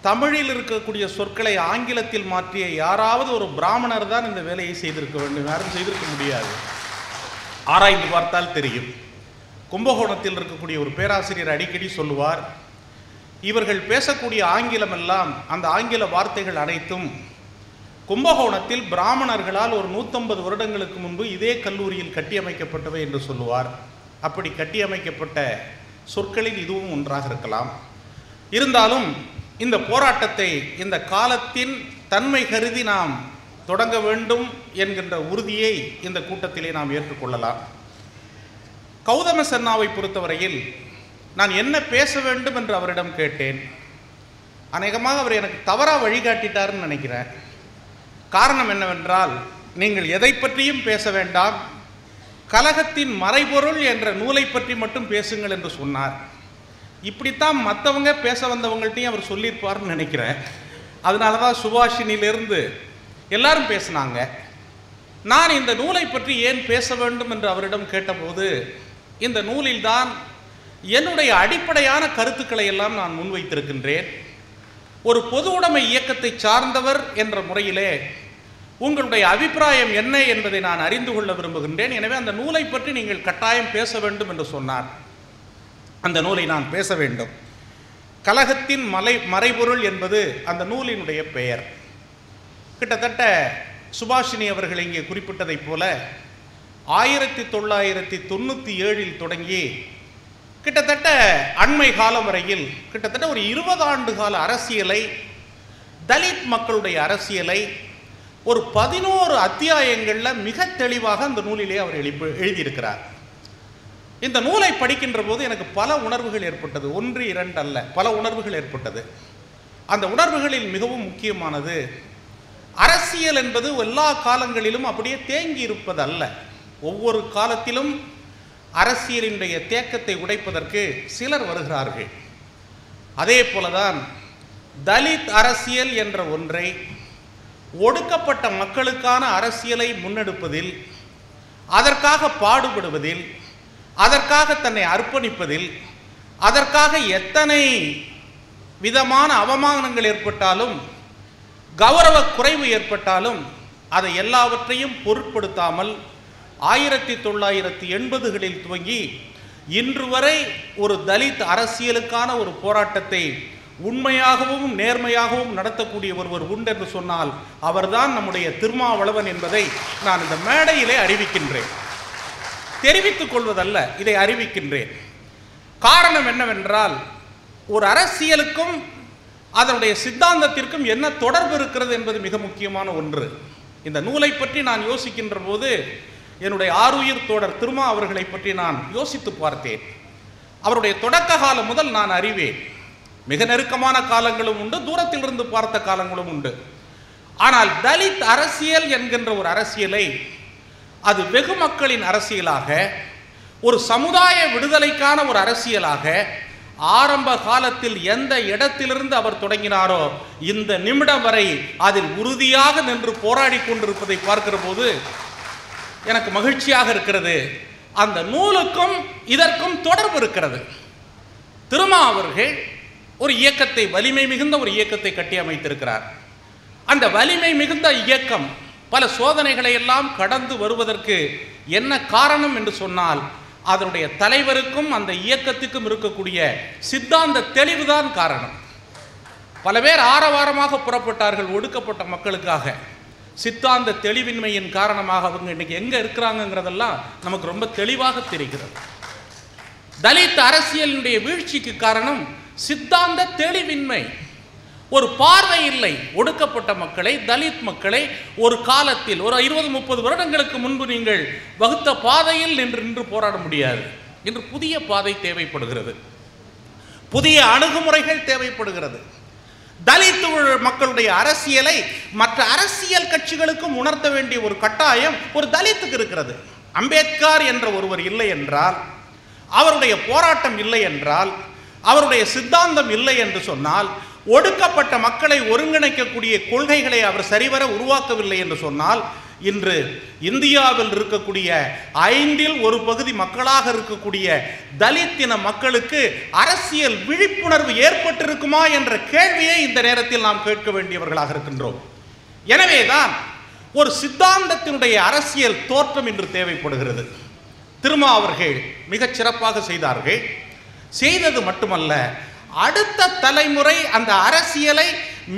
தமிழில் இருக்கக்கூடிய சொற்களை ஆங்கிலத்தில் மாற்றிய யாராவது ஒரு பிராமணர் தான் இந்த வேலையை செய்திருக்க வேண்டும். யாரும் செய்திருக்க முடியாது. ஆராய்ந்து பார்த்தால் தெரியும். கும்பகோணத்தில் இருக்கக்கூடிய ஒரு பேராசிரியர் அடிக்கடி சொல்லுவார் இவர்கள் பேசக்கூடிய ஆங்கிலம் எல்லாம் அந்த ஆங்கில வார்த்தைகள் அனைத்தும் கும்பகோணத்தில் பிராமணர்களால் ஒரு நூற்றம்பது வருடங்களுக்கு முன்பு இதே கல்லூரியில் கட்டியமைக்கப்பட்டவை என்று சொல்லுவார். அப்படி கட்டியமைக்கப்பட்ட சொற்களில் இதுவும் ஒன்றாக இருக்கலாம். இருந்தாலும் இந்த போராட்டத்தை இந்த காலத்தின் தன்மை கருதி நாம் தொடங்க வேண்டும் என்கின்ற உறுதியை இந்த கூட்டத்திலே நாம் ஏற்றுக்கொள்ளலாம். கௌதம சன்னாவை பொறுத்தவரையில் நான் என்ன பேச வேண்டும் என்று அவரிடம் கேட்டேன். அநேகமாக அவர் எனக்கு தவறாக வழிகாட்டிட்டாருன்னு நினைக்கிறேன். காரணம் என்னவென்றால் நீங்கள் எதை பற்றியும் பேச வேண்டாம். கலகத்தின் மறைபொருள் என்ற நூலை பற்றி மட்டும் பேசுங்கள் என்று சொன்னார். இப்படித்தான் மற்றவங்க பேச வந்தவங்கள்ட்டையும் அவர் சொல்லியிருப்பார்னு நினைக்கிறேன். அதனால தான் சுபாஷினியிலிருந்து எல்லாரும் பேசினாங்க. நான் இந்த நூலை பற்றி ஏன் பேச வேண்டும் என்று அவரிடம் கேட்டபோது இந்த நூலில்தான் என்னுடைய அடிப்படையான கருத்துக்களை எல்லாம் நான் முன்வைத்திருக்கின்றேன். ஒரு பொது உடைமை இயக்கத்தை சார்ந்தவர் என்ற முறையிலே உங்களுடைய அபிப்பிராயம் என்ன என்பதை நான் அறிந்து கொள்ள விரும்புகின்றேன். எனவே அந்த நூலை பற்றி நீங்கள் கட்டாயம் பேச வேண்டும் என்று சொன்னார். அந்த நூலை நான் பேச வேண்டும். கலகத்தின் மலை மறைபொருள் என்பது அந்த நூலினுடைய பெயர். கிட்டத்தட்ட சுபாஷினி அவர்கள் இங்கே குறிப்பிட்டதைப் போல ஆயிரத்தி தொள்ளாயிரத்தி தொண்ணூற்றி ஏழில் தொடங்கி கிட்டத்தட்ட அண்மை காலம் வரையில் கிட்டத்தட்ட ஒரு இருபது ஆண்டு கால அரசியலை தலித் மக்களுடைய அரசியலை ஒரு பதினோரு அத்தியாயங்களில் மிக தெளிவாக அந்த நூலிலே அவர் எழுப்பி எழுதியிருக்கிறார். இந்த நூலை படிக்கின்ற போது எனக்கு பல உணர்வுகள் ஏற்பட்டது. ஒன்று இரண்டு அல்ல பல உணர்வுகள் ஏற்பட்டது. அந்த உணர்வுகளில் மிகவும் முக்கியமானது அரசியல் என்பது எல்லா காலங்களிலும் அப்படியே தேங்கி இருப்பது அல்ல ஒவ்வொரு காலத்திலும் அரசியலினுடைய தேக்கத்தை உடைப்பதற்கு சிலர் வருகிறார்கள். அதே போலதான் தலித் அரசியல் என்ற ஒன்றை ஒடுக்கப்பட்ட மக்களுக்கான அரசியலை முன்னெடுப்பதில் அதற்காக பாடுபடுவதில் அதற்காக தன்னை அர்ப்பணிப்பதில் அதற்காக எத்தனை விதமான அவமானங்கள் ஏற்பட்டாலும் கௌரவ குறைவு ஏற்பட்டாலும் அதை எல்லாவற்றையும் பொருட்படுத்தாமல் ஆயிரத்தி தொள்ளாயிரத்தி எண்பதுகளில் துவங்கி இன்று வரை ஒரு தலித் அரசியலுக்கான ஒரு போராட்டத்தை உண்மையாகவும் நேர்மையாகவும் நடத்தக்கூடிய ஒருவர் உண்டு என்று சொன்னால் அவர்தான் நம்முடைய திருமாவளவன் என்பதை நான் இந்த மேடையிலே அறிவிக்கின்றேன். தெரிவித்துக் கொள்வதல்ல இதை அறிவிக்கின்றேன். காரணம் என்னவென்றால் ஒரு அரசியலுக்கும் அதனுடைய சித்தாந்தத்திற்கும் என்ன தொடர்பு இருக்கிறது என்பது மிக முக்கியமான ஒன்று. இந்த நூலை பற்றி நான் யோசிக்கின்ற போது என்னுடைய ஆருயிர் தோழர் திருமா அவர்களை பற்றி நான் யோசித்து பார்த்தேன். அவருடைய தொடக்க காலம் முதல் நான் அறிவேன். மிக நெருக்கமான காலங்களும் உண்டு தூரத்திலிருந்து பார்த்த காலங்களும் உண்டு. ஆனால் தலித் அரசியல் என்கின்ற ஒரு அரசியலை அது வெகு மக்களின் அரசியலாக ஒரு சமுதாய விடுதலைக்கான ஒரு அரசியலாக ஆரம்ப காலத்தில் எந்த இடத்திலிருந்து அவர் தொடங்கினாரோ இந்த நிமிடம் வரை அதில் உறுதியாக நின்று போராடி கொண்டிருப்பதை பார்க்கிற போது எனக்கு மகிழ்ச்சியாக இருக்கிறது. அந்த நூலுக்கும் இதற்கும் தொடர்பு இருக்கிறது. திருமா அவர்கள் ஒரு இயக்கத்தை வலிமை மிகுந்த ஒரு இயக்கத்தை கட்டி அமைத்திருக்கிறார். அந்த வலிமை மிகுந்த இயக்கம் பல சோதனைகளை எல்லாம் கடந்து வருவதற்கு என்ன காரணம் என்று சொன்னால் அதனுடைய தலைவருக்கும் அந்த இயக்கத்துக்கும் இருக்கக்கூடிய சித்தாந்த தெளிவுதான் காரணம். பல பேர் ஆரவாரமாக புறப்பட்டார்கள் ஒடுக்கப்பட்ட மக்களுக்காக. சித்தாந்த தெளிவின்மையின் காரணமாக அவங்க இன்னைக்கு எங்க இருக்கிறாங்கங்கிறதெல்லாம் நமக்கு ரொம்ப தெளிவாக தெரிகிறது. தலித் அரசியலினுடைய வீழ்ச்சிக்கு காரணம் சித்தாந்த தெளிவின்மை. ஒரு பார்வை இல்லை ஒடுக்கப்பட்ட மக்களை தலித் மக்களை ஒரு காலத்தில் ஒரு இருபது முப்பது வருடங்களுக்கு முன்பு நீங்கள் வகுத்த பாதையில் நின்று நின்று போராட முடியாது. இன்று புதிய பாதை தேவைப்படுகிறது. புதிய அணுகுமுறைகள் தேவைப்படுகிறது. தலித் மக்களுடைய அரசியலை மற்ற அரசியல் கட்சிகளுக்கும் உணர்த்த வேண்டிய ஒரு கட்டாயம் ஒரு தலித்துக்கு இருக்கிறது. அம்பேத்கர் என்ற ஒருவர் இல்லை என்றால் அவருடைய போராட்டம் இல்லை என்றால் அவருடைய சித்தாந்தம் இல்லை என்று சொன்னால் ஒடுக்கப்பட்ட மக்களை ஒருங்கிணைக்கக்கூடிய கொள்கைகளை அவர் சரிவர உருவாக்கவில்லை என்று சொன்னால் இன்று இந்தியாவில் இருக்கக்கூடிய ஐந்தில் ஒரு பகுதி மக்களாக இருக்கக்கூடிய தலித்தின மக்களுக்கு அரசியல் விழிப்புணர்வு ஏற்பட்டிருக்குமா என்ற கேள்வியை இந்த நேரத்தில் நாம் கேட்க வேண்டியவர்களாக இருக்கின்றோம். எனவேதான் ஒரு சித்தாந்தத்தினுடைய அரசியல் தோற்றம் இன்று தேவைப்படுகிறது. திருமா அவர்கள் மிகச் சிறப்பாக செய்தார்கள். செய்தது மட்டுமல்ல அடுத்த தலைமுறை அந்த அரசியலை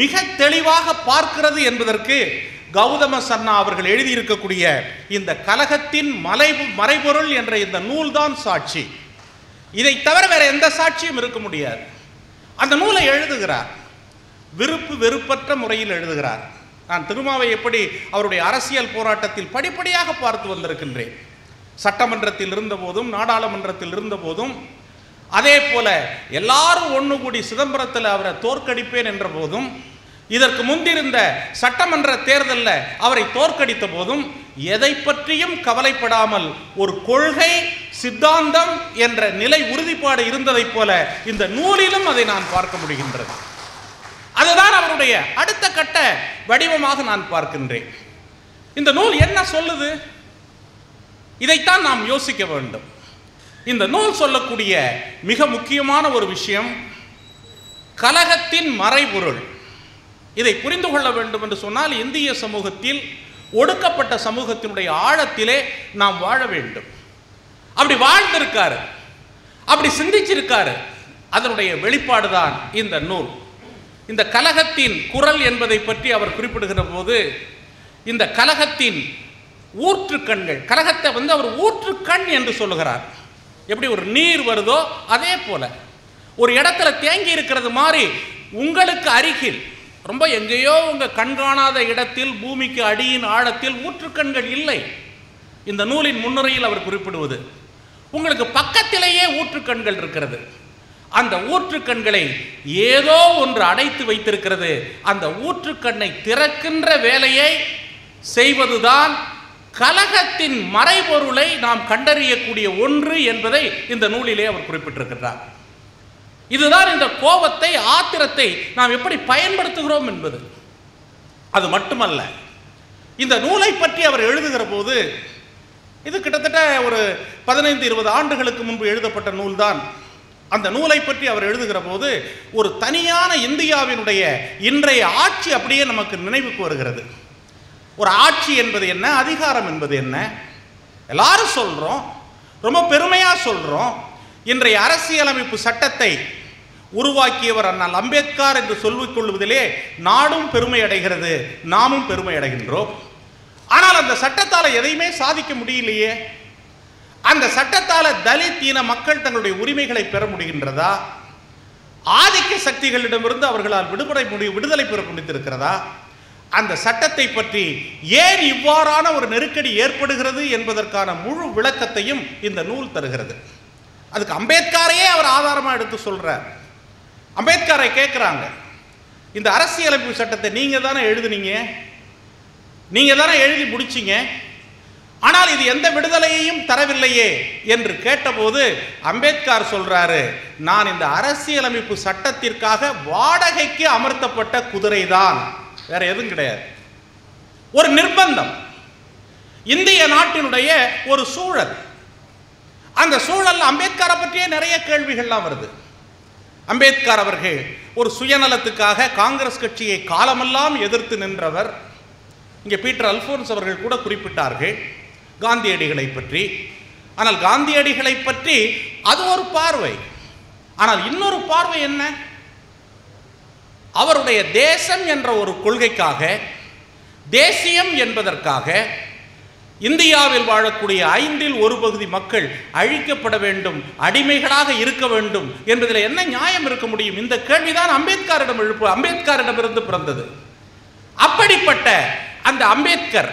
மிக தெளிவாக பார்க்கிறது என்பதற்கு கௌதம சன்னா அவர்கள் எழுதியிருக்கக்கூடிய இந்த கலகத்தின் மலை மறைபொருள் என்ற இந்த நூல்தான் சாட்சி. இதை தவிர வேற எந்த சாட்சியும் இருக்க முடியாது. அந்த நூலை எழுதுகிறார். விருப்பு வெறுப்பற்ற முறையில் எழுதுகிறார். நான் திருமாவை எப்படி அவருடைய அரசியல் போராட்டத்தில் படிப்படியாக பார்த்து வந்திருக்கின்றேன். சட்டமன்றத்தில் இருந்தபோதும் நாடாளுமன்றத்தில் இருந்தபோதும் அதே போல எல்லாரும் ஒன்று கூடி சிதம்பரத்தில் அவரை தோற்கடிப்பேன் என்ற போதும் இதற்கு முந்திருந்த சட்டமன்ற தேர்தலில் அவரை தோற்கடித்த போதும் எதை பற்றியும் கவலைப்படாமல் ஒரு கொள்கை சித்தாந்தம் என்ற நிலை உறுதிப்பாடு இருந்ததைப் போல இந்த நூலிலும் அதை நான் பார்க்க முடிகின்றது. அதுதான் அவருடைய அடுத்த கட்ட வடிவமாக நான் பார்க்கின்றேன். இந்த நூல் என்ன சொல்லுது? இதைத்தான் நாம் யோசிக்க வேண்டும். இந்த நூல் சொல்லக்கூடிய மிக முக்கியமான ஒரு விஷயம் கலகத்தின் மறைபொருள். இதை புரிந்து கொள்ள வேண்டும் என்று சொன்னால் இந்திய சமூகத்தில் ஒடுக்கப்பட்ட சமூகத்தினுடைய ஆழத்திலே நாம் வாழ வேண்டும். அப்படி வாழ்ந்திருக்காரு. அப்படி சிந்திச்சிருக்காரு. அதனுடைய வெளிப்பாடு தான் இந்த நூல். இந்த கலகத்தின் குரல் என்பதை பற்றி அவர் குறிப்பிடுகிற போது இந்த கலகத்தின் ஊற்றுக்கண்கள் கலகத்தை வந்து அவர் ஊற்றுக்கண் என்று சொல்லுகிறார். எப்படி ஒரு நீர் வருதோ அதே போல. ஒரு இடத்துல தேங்கி இருக்கிறது மாதிரி உங்களுக்கு அருகில் ரொம்ப எங்கேயோ உங்கள் கண்காணாத இடத்தில் பூமிக்கு அடியின் ஆழத்தில் ஊற்றுக்கண்கள் இல்லை. இந்த நூலின் முன்னுரையில் அவர் குறிப்பிடுவது உங்களுக்கு பக்கத்திலேயே ஊற்றுக்கண்கள் இருக்கிறது. அந்த ஊற்றுக்கண்களை ஏதோ ஒன்று அடைத்து வைத்திருக்கிறது. அந்த ஊற்றுக்கண்ணை திறக்கின்ற வேலையை செய்வதுதான் கலகத்தின் மறைபொருளை நாம் கண்டறியக்கூடிய ஒன்று என்பதை இந்த நூலிலே அவர் குறிப்பிட்டிருக்கிறார் இதுதான் இந்த கோபத்தை ஆத்திரத்தை நாம் எப்படி பயன்படுத்துகிறோம் என்பது. அது மட்டுமல்ல இந்த நூலை பற்றி அவர் எழுதுகிற போது இது கிட்டத்தட்ட ஒரு பதினைந்து இருபது ஆண்டுகளுக்கு முன்பு எழுதப்பட்ட நூல்தான். அந்த நூலை பற்றி அவர் எழுதுகிற போது ஒரு தனியான இந்தியாவினுடைய இன்றைய ஆட்சி அப்படியே நமக்கு நினைவுக்கு வருகிறது. ஒரு ஆட்சி என்பது என்ன? அதிகாரம் என்பது என்ன? எல்லாரும் சொல்றோம். ரொம்ப பெருமையா சொல்றோம். இன்றைய அரசியலமைப்பு சட்டத்தை உருவாக்கியவர் அண்ணல் அம்பேத்கர் என்று சொல்லிக் கொள்வதிலே நாடும் பெருமை அடைகிறது. நாமும் பெருமை அடைகின்றோம். ஆனால் அந்த சட்டத்தால் எதையுமே சாதிக்க முடியலையே. அந்த சட்டத்தால் தலித் இன மக்கள் தங்களுடைய உரிமைகளை பெற முடிகின்றதா? ஆதிக்க சக்திகளிடமிருந்து அவர்களால் விடுபடை முடி விடுதலை பெற முடித்திருக்கிறதா அந்த சட்டத்தை பற்றி ஏன் இவ்வாறான ஒரு நெருக்கடி ஏற்படுகிறது என்பதற்கான முழு விளக்கத்தையும் இந்த நூல் தருகிறது. அதுக்கு அம்பேத்கரையே அவர் ஆதாரமாக எடுத்து சொல்கிறார் அம்பேத்கரை கேட்குறாங்க இந்த அரசியலமைப்பு சட்டத்தை நீங்கள் தானே எழுதுனீங்க? நீங்கள் தானே எழுதி முடிச்சிங்க? ஆனால் இது எந்த விடுதலையையும் தரவில்லையே என்று கேட்டபோது அம்பேத்கர் சொல்றாரு நான் இந்த அரசியலமைப்பு சட்டத்திற்காக வாடகைக்கு அமர்த்தப்பட்ட குதிரைதான். வேற எதுவும் கிடையாது. ஒரு நிர்பந்தம். இந்திய நாட்டினுடைய ஒரு சூழல். அந்த சூழல் அம்பேத்கரை பற்றியே நிறைய கேள்விகள்லாம் வருது. அம்பேத்கர் அவர்கள் ஒரு சுயநலத்துக்காக காங்கிரஸ் கட்சியை காலமெல்லாம் எதிர்த்து நின்றவர். இங்கே பீட்டர் அல்போன்ஸ் அவர்கள் கூட குறிப்பிட்டார்கள் காந்தியடிகளை பற்றி. ஆனால் காந்தியடிகளை பற்றி அது ஒரு பார்வை. ஆனால் இன்னொரு பார்வை என்ன? அவருடைய தேசம் என்ற ஒரு கொள்கைக்காக தேசியம் என்பதற்காக இந்தியாவில் வாழக்கூடிய ஐந்தில் ஒரு பகுதி மக்கள் அழிக்கப்பட வேண்டும் அடிமைகளாக இருக்க வேண்டும் என்பதில் என்ன நியாயம் இருக்க முடியும்? இந்த கேள்விதான் அம்பேத்கரிடம் எழுப்பு அம்பேத்கரிடமிருந்து பிறந்தது. அப்படிப்பட்ட அந்த அம்பேத்கர்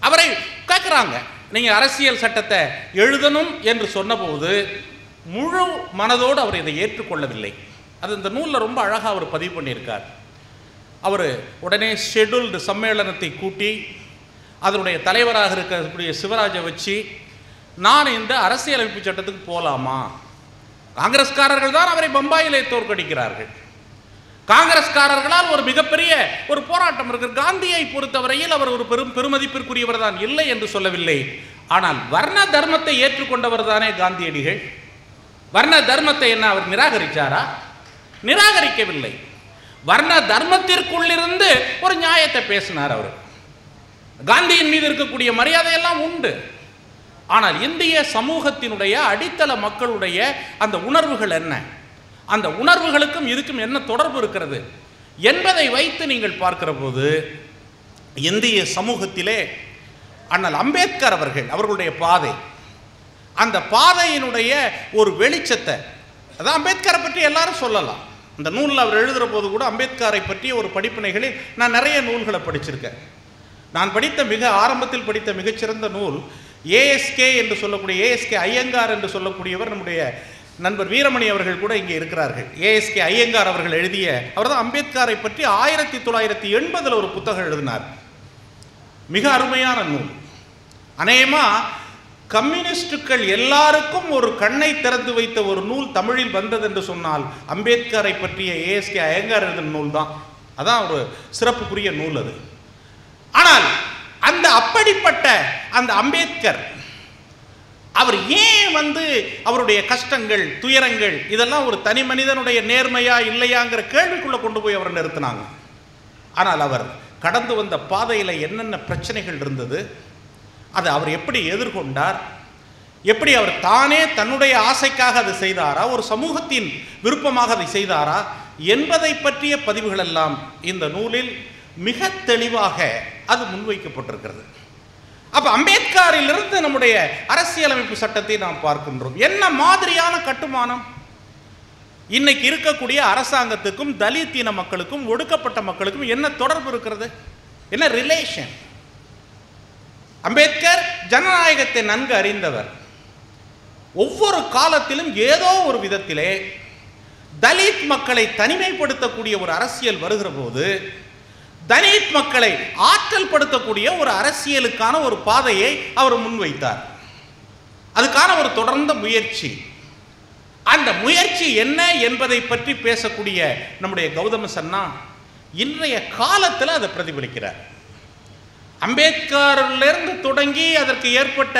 அவரை கேட்குறாங்க நீங்கள் அரசியல் சட்டத்தை எழுதணும் என்று சொன்னபோது முழு மனதோடு அவர் இதை ஏற்றுக்கொள்ளவில்லை. அது இந்த நூலில் ரொம்ப அழகாக அவர் பதிவு பண்ணியிருக்கார். அவர் உடனே ஷெட்யூல்டு சம்மேளனத்தை கூட்டி அதனுடைய தலைவராக இருக்கக்கூடிய சிவராஜை வச்சு நான் இந்த அரசியலமைப்பு சட்டத்துக்கு போகலாமா காங்கிரஸ்காரர்கள் தான் அவரை பம்பாயிலே தோற்கடிக்கிறார்கள். காங்கிரஸ்காரர்களால் ஒரு மிகப்பெரிய ஒரு போராட்டம் இருக்கு. காந்தியை பொறுத்தவரையில் அவர் ஒரு பெரும் பெருமதிப்பிற்குரியவர் தான் இல்லை என்று சொல்லவில்லை. ஆனால் வர்ண தர்மத்தை ஏற்றுக்கொண்டவர் தானே காந்தியடிகள். வர்ண தர்மத்தை என்ன அவர் நிராகரிச்சாரா? நிராகரிக்கவில்லை. வர்ண தர்மத்திற்குள்ளிருந்து ஒரு நியாயத்தை பேசினார் அவர். காந்தியின் மீது இருக்கக்கூடிய மரியாதையெல்லாம் உண்டு. ஆனால் இந்திய சமூகத்தினுடைய அடித்தள மக்களுடைய அந்த உணர்வுகள் என்ன? அந்த உணர்வுகளுக்கும் இதுக்கும் என்ன தொடர்பு இருக்கிறது? என்பதை வைத்து நீங்கள் பார்க்கிற போது இந்திய சமூகத்திலே அண்ணல் அம்பேத்கர் அவர்கள் அவர்களுடைய பாதை. அந்த பாதையினுடைய ஒரு வெளிச்சத்தை அதான் அம்பேத்கரை பற்றி எல்லாரும் சொல்லலாம். அந்த நூலில் அவர் எழுதுகிற போது கூட அம்பேத்கரை பற்றிய ஒரு படிப்பினைகளில் நான் நிறைய நூல்களை படிச்சிருக்கேன். நான் படித்த மிக ஆரம்பத்தில் படித்த மிகச்சிறந்த நூல் ஏஎஸ்கே என்று சொல்லக்கூடிய ஏஎஸ்கே ஐயங்கார் என்று சொல்லக்கூடியவர் நம்முடைய நண்பர் வீரமணி அவர்கள் கூட இங்கே இருக்கிறார்கள். ஏஎஸ்கே ஐயங்கார் அவர்கள் எழுதிய அவர் தான் அம்பேத்கரை பற்றி ஆயிரத்தி தொள்ளாயிரத்தி எண்பதில் ஒரு புத்தகம் எழுதினார். மிக அருமையான நூல். அநேகமாக கம்யூனிஸ்டுகள் எல்லாருக்கும் ஒரு கண்ணை திறந்து வைத்த ஒரு நூல் தமிழில் வந்தது என்று சொன்னால் அம்பேத்கரை பற்றிய ஏஎஸ்கே ஐயங்கார் எழுதின நூல் தான் அதான் ஒரு சிறப்புக்குரிய நூல் அது. ஆனால் அந்த அப்படிப்பட்ட அந்த அம்பேத்கர் அவர் ஏன் வந்து அவருடைய கஷ்டங்கள் துயரங்கள் இதெல்லாம் ஒரு தனி மனிதனுடைய நேர்மையா இல்லையாங்கிற கேள்விக்குள்ளே கொண்டு போய் அவரை நிறுத்தினாங்க. ஆனால் அவர் கடந்து வந்த பாதையில் என்னென்ன பிரச்சனைகள் இருந்தது அதை அவர் எப்படி எதிர்கொண்டார்? எப்படி அவர் தானே தன்னுடைய ஆசைக்காக அதை செய்தாரா? ஒரு சமூகத்தின் விருப்பமாக அதை செய்தாரா? என்பதை பற்றிய பதிவுகள் எல்லாம் இந்த நூலில் மிக தெளிவாக அது முன்வைக்கப்பட்டிருக்கிறது. அப்ப அம்பேத்கரிலிருந்து நம்முடைய அரசியலமைப்பு சட்டத்தை நாம் பார்க்கின்றோம். என்ன மாதிரியான கட்டுமானம்? இன்னைக்கு இருக்கக்கூடிய அரசாங்கத்துக்கும் தலித் இன மக்களுக்கும் ஒடுக்கப்பட்ட மக்களுக்கும் என்ன தொடர்பு இருக்கிறது? என்ன ரிலேஷன் அம்பேத்கர் ஜனநாயகத்தை நன்கு அறிந்தவர். ஒவ்வொரு காலத்திலும் ஏதோ ஒரு விதத்திலே தலித் மக்களை தனிமைப்படுத்தக்கூடிய ஒரு அரசியல் வருகிற போது தலித் மக்களை ஆற்றல் படுத்தக்கூடிய ஒரு அரசியலுக்கான ஒரு பாதையை அவர் முன்வைத்தார். அதுக்கான ஒரு தொடர்ந்த முயற்சி. அந்த முயற்சி என்ன என்பதை பற்றி பேசக்கூடிய நம்முடைய கௌதம சன்னா இன்றைய காலத்தில் அதை பிரதிபலிக்கிறார். அம்பேத்கரிலிருந்து தொடங்கி அதற்கு ஏற்பட்ட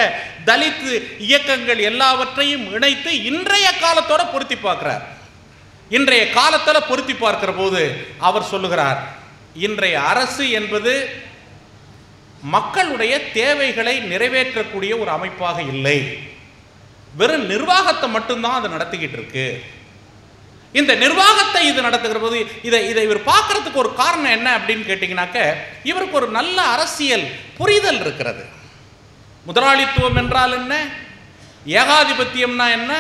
தலித் இயக்கங்கள் எல்லாவற்றையும் இணைத்து இன்றைய காலத்தோட பொருத்தி பார்க்கிறார். இன்றைய காலத்தில் பொருத்தி பார்க்கிற போது அவர் சொல்லுகிறார் இன்றைய அரசு என்பது மக்களுடைய தேவைகளை நிறைவேற்றக்கூடிய ஒரு அமைப்பாக இல்லை. வெறும் நிர்வாகத்தை மட்டும்தான் அது நடத்திக்கிட்டு இருக்கு. இந்த நிர்வாகத்தை இது நடத்துகிற போது இதை இதை இவர் பார்க்கறதுக்கு ஒரு காரணம் என்ன அப்படின்னு கேட்டிங்கனாக்க இவருக்கு ஒரு நல்ல அரசியல் புரிதல் இருக்கிறது. முதலாளித்துவம் என்றால் என்ன? ஏகாதிபத்தியம்னா என்ன?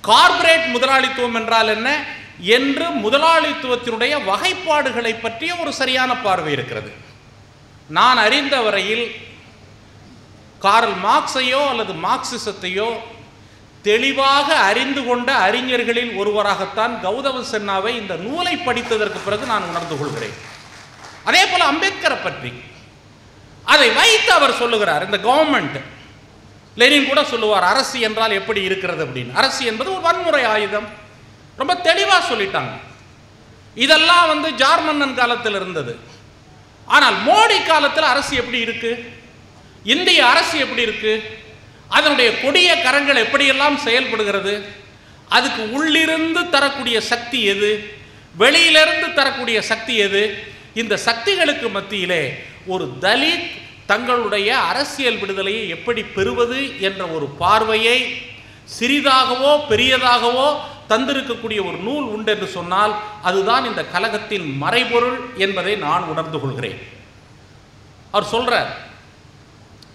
கார்ப்பரேட் முதலாளித்துவம் என்றால் என்ன? என்று முதலாளித்துவத்தினுடைய வகைப்பாடுகளை பற்றிய ஒரு சரியான பார்வை இருக்கிறது. நான் அறிந்த வரையில் கார்ல் மார்க்ஸையோ அல்லது மார்க்சிசத்தையோ தெளிவாக அறிந்து கொண்ட அறிஞர்களில் ஒருவராகத்தான் கௌதம சென்னாவை இந்த நூலை படித்ததற்கு பிறகு நான் உணர்ந்து கொள்கிறேன். அதே போல அம்பேத்கரை பற்றி. அதை வைத்து அவர் சொல்லுகிறார் இந்த கவர்மெண்ட் லெனின் கூட சொல்லுவார் அரசு என்றால் எப்படி இருக்கிறது அப்படின்னு. அரசு என்பது ஒரு வன்முறை ஆயுதம். ரொம்ப தெளிவாக சொல்லிட்டாங்க. இதெல்லாம் வந்து ஜார்மன்னன் காலத்தில் இருந்தது. ஆனால் மோடி காலத்தில் அரசு எப்படி இருக்கு? இந்திய அரசு எப்படி இருக்குது அதனுடைய கொடிய கரங்கள் எப்படியெல்லாம் செயல்படுகிறது? அதுக்கு உள்ளிருந்து தரக்கூடிய சக்தி எது? வெளியிலிருந்து தரக்கூடிய சக்தி எது? இந்த சக்திகளுக்கு மத்தியிலே ஒரு தலித் தங்களுடைய அரசியல் விடுதலையை எப்படி பெறுவது என்ற ஒரு பார்வையை சிறிதாகவோ பெரியதாகவோ தந்திருக்கக்கூடிய ஒரு நூல் உண்டு என்று சொன்னால் அதுதான் இந்த கலகத்தின் மறைபொருள் என்பதை நான் உணர்ந்து கொள்கிறேன். அவர் சொல்றார்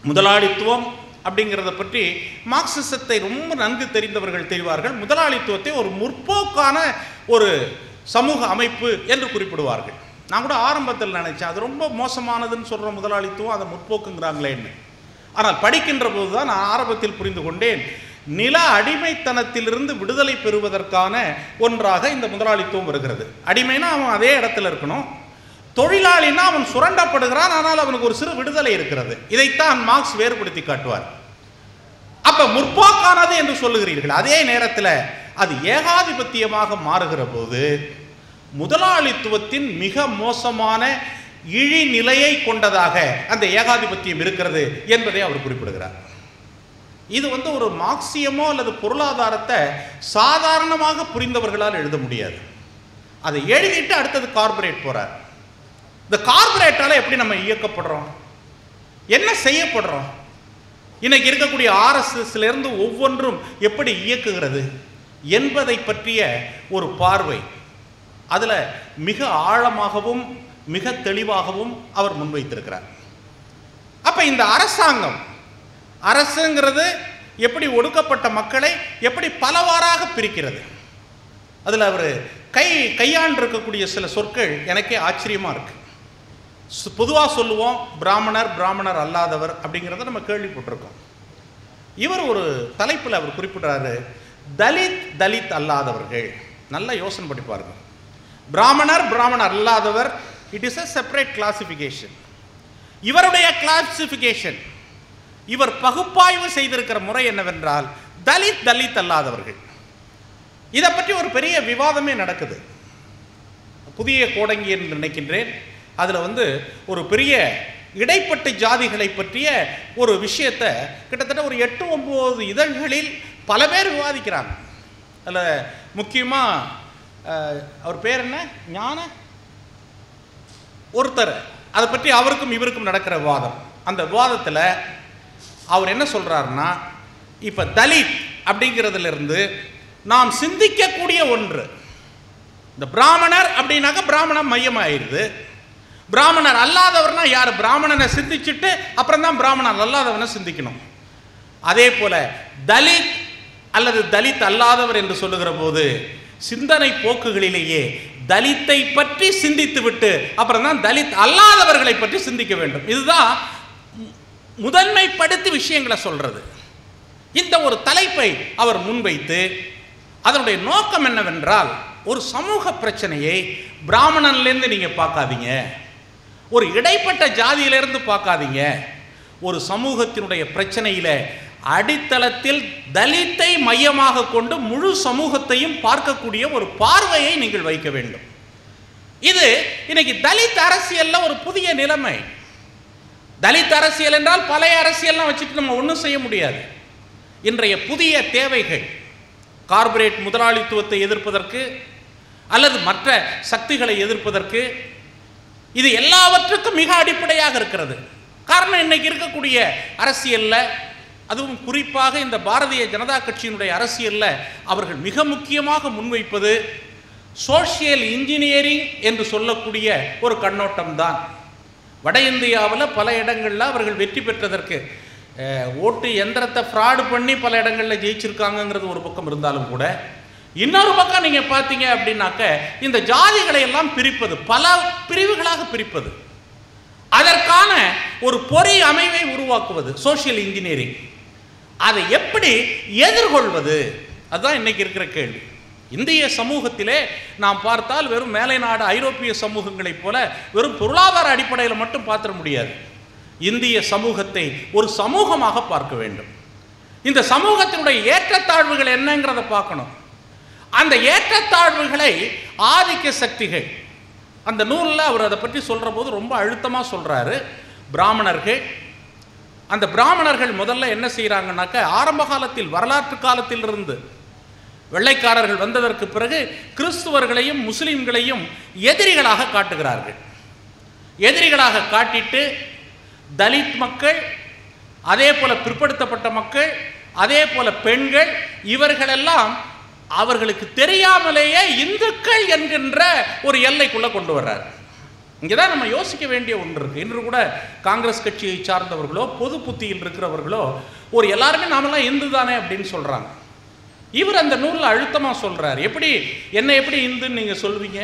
முதலாளித்துவம் அப்படிங்கிறத பற்றி மார்க்சிசத்தை ரொம்ப நன்கு தெரிந்தவர்கள் தெரிவார்கள். முதலாளித்துவத்தை ஒரு முற்போக்கான ஒரு சமூக அமைப்பு என்று குறிப்பிடுவார்கள். நான் கூட ஆரம்பத்தில் நினைச்சேன் அது ரொம்ப மோசமானதுன்னு சொல்கிற முதலாளித்துவம் அதை முற்போக்குங்கிறாங்களேன்னு ஆனால் படிக்கின்ற போது தான் நான் ஆரம்பத்தில் புரிந்து கொண்டேன் நில அடிமைத்தனத்திலிருந்து விடுதலை பெறுவதற்கான ஒன்றாக இந்த முதலாளித்துவம் வருகிறது. அடிமைனா அவன் அதே இடத்துல இருக்கணும். தொழிலாளினா அவன் சுரண்டப்படுகிறான் ஆனால் அவனுக்கு ஒரு சிறு விடுதலை இருக்கிறது. இதைத்தான் மார்க்ஸ் வேறுபடுத்தி காட்டுவார். அப்ப முற்போக்கானது என்று சொல்லுகிறீர்கள். அதே நேரத்தில் அது ஏகாதிபத்தியமாக மாறுகிற போது முதலாளித்துவத்தின் மிக மோசமான இழிநிலையை கொண்டதாக அந்த ஏகாதிபத்தியம் இருக்கிறது என்பதை அவர் குறிப்பிடுகிறார். இது வந்து ஒரு மார்க்சியமோ அல்லது பொருளாதாரத்தை சாதாரணமாக புரிந்தவர்களால் எழுத முடியாது. அதை எழுதிட்டு அடுத்தது கார்ப்பரேட் போறார். இந்த கார்ப்பரேட்டால எப்படி நம்ம இயக்கப்படுறோம்? என்ன செய்யப்படுறோம்? இன்னைக்கு இருக்கக்கூடிய ஆர்எஸ்எஸ்ல இருந்து ஒவ்வொன்றும் எப்படி இயக்குகிறது என்பதை பற்றிய ஒரு பார்வை. அதுல மிக ஆழமாகவும் மிக தெளிவாகவும் அவர் முன்வைத்திருக்கிறார். அப்ப இந்த அரசாங்கம் அரசுங்கிறது எப்படி ஒடுக்கப்பட்ட மக்களை எப்படி பலவாறாக பிரிக்கிறது? அதில் அவர் கை கையாண்டிருக்கக்கூடிய சில சொற்கள் எனக்கே ஆச்சரியமாக இருக்குது பொதுவாக சொல்லுவோம் பிராமணர் பிராமணர் அல்லாதவர் அப்படிங்கிறத நம்ம கேள்விப்பட்டிருக்கோம். இவர் ஒரு தலைப்பில் அவர் குறிப்பிடுறாரு தலித் தலித் அல்லாதவர்கள். நல்ல யோசனை பண்ணி பாருங்க. பிராமணர் பிராமணர் அல்லாதவர் it is a separate classification இவருடைய கிளாசிஃபிகேஷன் இவர் பகுப்பாய்வு செய்திருக்கிற முறை என்னவென்றால் தலித் தலித் அல்லாதவர்கள். இதை பற்றி ஒரு பெரிய விவாதமே நடக்குது. புதிய கோடங்கி என்று நினைக்கின்றேன். அதில் வந்து ஒரு பெரிய இடைப்பட்ட ஜாதிகளை பற்றிய ஒரு விஷயத்தை கிட்டத்தட்ட ஒரு எட்டு ஒம்பது இதழ்களில் பல பேர் விவாதிக்கிறாங்க. அதில் முக்கியமாக அவர் பேர் என்ன? ஞான? ஒருத்தர். அதை பற்றி அவருக்கும் இவருக்கும் நடக்கிற விவாதம். அந்த விவாதத்தில் அவர் என்ன சொல்றாருன்னா இப்போ தலித் அப்படிங்கிறதுல இருந்து நாம் சிந்திக்கக்கூடிய ஒன்று. இந்த பிராமணர் அப்படின்னாக்க பிராமணம் மையமாயிருது பிராமணர் அல்லாதவர்னா யார்? பிராமணனை சிந்திச்சுட்டு அப்புறம் தான் பிராமணன் அல்லாதவனை சிந்திக்கணும். அதே போல தலித் அல்லது தலித் அல்லாதவர் என்று சொல்லுகிற போது சிந்தனை போக்குகளிலேயே தலித்தை பற்றி சிந்தித்து விட்டு அப்புறம் தான் தலித் அல்லாதவர்களை பற்றி சிந்திக்க வேண்டும். இதுதான் மு- முதன்மைப்படுத்தி விஷயங்களை சொல்றது. இந்த ஒரு தலைப்பை அவர் முன்வைத்து அதனுடைய நோக்கம் என்னவென்றால் ஒரு சமூக பிரச்சனையை பிராமணன்லேருந்து நீங்கள் பார்க்காதீங்க. ஒரு இடைப்பட்ட ஜாதியிலிருந்து பார்க்காதீங்க. ஒரு சமூகத்தினுடைய பிரச்சனையில் அடித்தளத்தில் தலித்தை மையமாக கொண்டு முழு சமூகத்தையும் பார்க்கக்கூடிய ஒரு பார்வையை நீங்கள் வைக்க வேண்டும். இது இன்னைக்கு தலித் அரசியல்ல ஒரு புதிய நிலைமை. தலித் அரசியல் என்றால் பழைய அரசியல்லாம் வச்சுட்டு நம்ம ஒன்றும் செய்ய முடியாது. இன்றைய புதிய தேவைகள் கார்ப்பரேட் முதலாளித்துவத்தை எதிர்ப்பதற்கு அல்லது மற்ற சக்திகளை எதிர்ப்பதற்கு இது எல்லாவற்றுக்கும் மிக அடிப்படையாக இருக்கிறது. காரணம் இன்னைக்கு இருக்கக்கூடிய அரசியலில் அதுவும் குறிப்பாக இந்த பாரதிய ஜனதா கட்சியினுடைய அரசியலில் அவர்கள் மிக முக்கியமாக முன்வைப்பது சோஷியல் இன்ஜினியரிங் என்று சொல்லக்கூடிய ஒரு கண்ணோட்டம் தான் வட இந்தியாவில் பல இடங்களில் அவர்கள் வெற்றி பெற்றதற்கு ஓட்டு எந்திரத்தை ஃப்ராடு பண்ணி பல இடங்களில் ஜெயிச்சிருக்காங்கங்கிறது ஒரு பக்கம் இருந்தாலும் கூட இன்னொரு பக்கம் நீங்கள் பார்த்தீங்க அப்படின்னாக்க இந்த ஜாதிகளை எல்லாம் பிரிப்பது பல பிரிவுகளாக பிரிப்பது. அதற்கான ஒரு பொறி அமைவை உருவாக்குவது சோஷியல் இன்ஜினியரிங் அதை எப்படி எதிர்கொள்வது? அதுதான் இன்னைக்கு இருக்கிற கேள்வி. இந்திய சமூகத்திலே நாம் பார்த்தால் வெறும் மேலை நாடு ஐரோப்பிய சமூகங்களைப் போல வெறும் பொருளாதார அடிப்படையில் மட்டும் பார்த்துட முடியாது. இந்திய சமூகத்தை ஒரு சமூகமாக பார்க்க வேண்டும். இந்த சமூகத்தினுடைய ஏற்றத்தாழ்வுகள் என்னங்கிறத பார்க்கணும். அந்த ஏற்றத்தாழ்வுகளை ஆதிக்க சக்திகள். அந்த நூலில் அவர் அதை பற்றி சொல்கிற போது ரொம்ப அழுத்தமாக சொல்கிறாரு பிராமணர்கள். அந்த பிராமணர்கள் முதல்ல என்ன செய்கிறாங்கன்னாக்க ஆரம்ப காலத்தில் வரலாற்று காலத்திலிருந்து வெள்ளைக்காரர்கள் வந்ததற்கு பிறகு கிறிஸ்துவர்களையும் முஸ்லீம்களையும் எதிரிகளாக காட்டுகிறார்கள். எதிரிகளாக காட்டிட்டு தலித் மக்கள் அதே போல பிற்படுத்தப்பட்ட மக்கள் அதே போல பெண்கள் இவர்களெல்லாம் அவர்களுக்கு தெரியாமலேயே இந்துக்கள் என்கின்ற ஒரு எல்லைக்குள்ளே கொண்டு வர்றார். இங்கே தான் நம்ம யோசிக்க வேண்டிய ஒன்று இருக்குது இன்று கூட காங்கிரஸ் கட்சியை சார்ந்தவர்களோ பொது புத்தியில் இருக்கிறவர்களோ ஒரு எல்லாருமே நாமெல்லாம் இந்து தானே அப்படின்னு சொல்கிறாங்க இவர் அந்த நூலில் அழுத்தமாக சொல்கிறார் எப்படி என்ன எப்படி இந்துன்னு நீங்கள் சொல்லுவீங்க?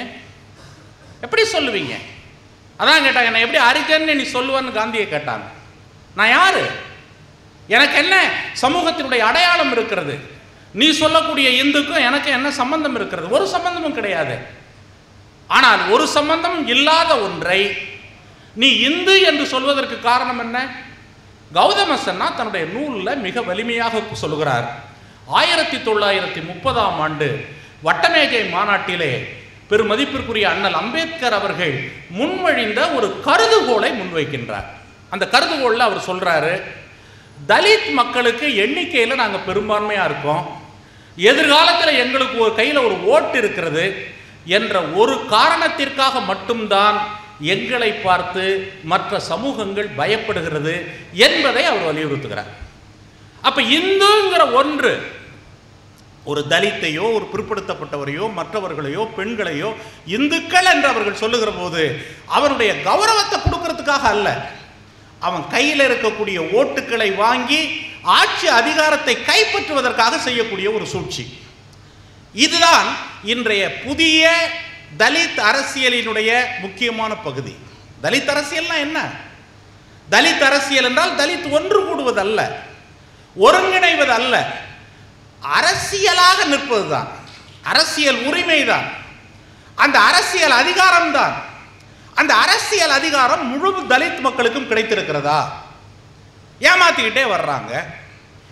எப்படி சொல்லுவீங்க? அதான் கேட்டாங்க நான் எப்படி அரிஜன்னு நீ சொல்லுவேன்னு காந்தியை கேட்டாங்க. நான் யார்? எனக்கு என்ன சமூகத்தினுடைய அடையாளம் இருக்கிறது? நீ சொல்லக்கூடிய இந்துக்கும் எனக்கு என்ன சம்பந்தம் இருக்கிறது? ஒரு சம்பந்தமும் கிடையாது. ஆனால் ஒரு சம்பந்தம் இல்லாத ஒன்றை நீ இந்து என்று சொல்வதற்கு காரணம் என்ன? கௌதம சன்னா தன்னுடைய நூலில் மிக வலிமையாக சொல்கிறார் ஆயிரத்தி தொள்ளாயிரத்தி முப்பதாம் ஆண்டு வட்டமேஜை மாநாட்டிலே பெருமதிப்பிற்குரிய அண்ணல் அம்பேத்கர் அவர்கள் முன்மொழிந்த ஒரு கருதுகோளை முன்வைக்கின்றார். அந்த கருதுகோளில் அவர் சொல்றாரு தலித் மக்களுக்கு எண்ணிக்கையில் நாங்கள் பெரும்பான்மையாக இருக்கோம். எதிர்காலத்தில் எங்களுக்கு ஒரு கையில் ஒரு ஓட்டு இருக்கிறது என்ற ஒரு காரணத்திற்காக மட்டும்தான் எங்களை பார்த்து மற்ற சமூகங்கள் பயப்படுகிறது என்பதை அவர் வலியுறுத்துகிறார். அப்போ இந்துங்கிற ஒன்று ஒரு தலித்தையோ ஒரு பிற்படுத்தப்பட்டவரையோ மற்றவர்களையோ பெண்களையோ இந்துக்கள் என்று அவர்கள் சொல்லுகிற போது அவருடைய கௌரவத்தை கொடுக்கறதுக்காக அல்ல. அவன் கையில் இருக்கக்கூடிய ஓட்டுக்களை வாங்கி ஆட்சி அதிகாரத்தை கைப்பற்றுவதற்காக செய்யக்கூடிய ஒரு சூழ்ச்சி. இதுதான் இன்றைய புதிய தலித் அரசியலினுடைய முக்கியமான பகுதி. தலித் அரசியல்னா என்ன? தலித் அரசியல் என்றால் தலித் ஒன்று கூடுவதல்ல ஒருங்கிணைவது அல்ல அரசியலாக நிற்பதுதான். அரசியல் உரிமை தான் அந்த அரசியல் அதிகாரம்தான். அந்த அரசியல் அதிகாரம் முழு தலித் மக்களுக்கும் கிடைத்திருக்கிறதா? ஏமாத்திக்கிட்டே வர்றாங்க.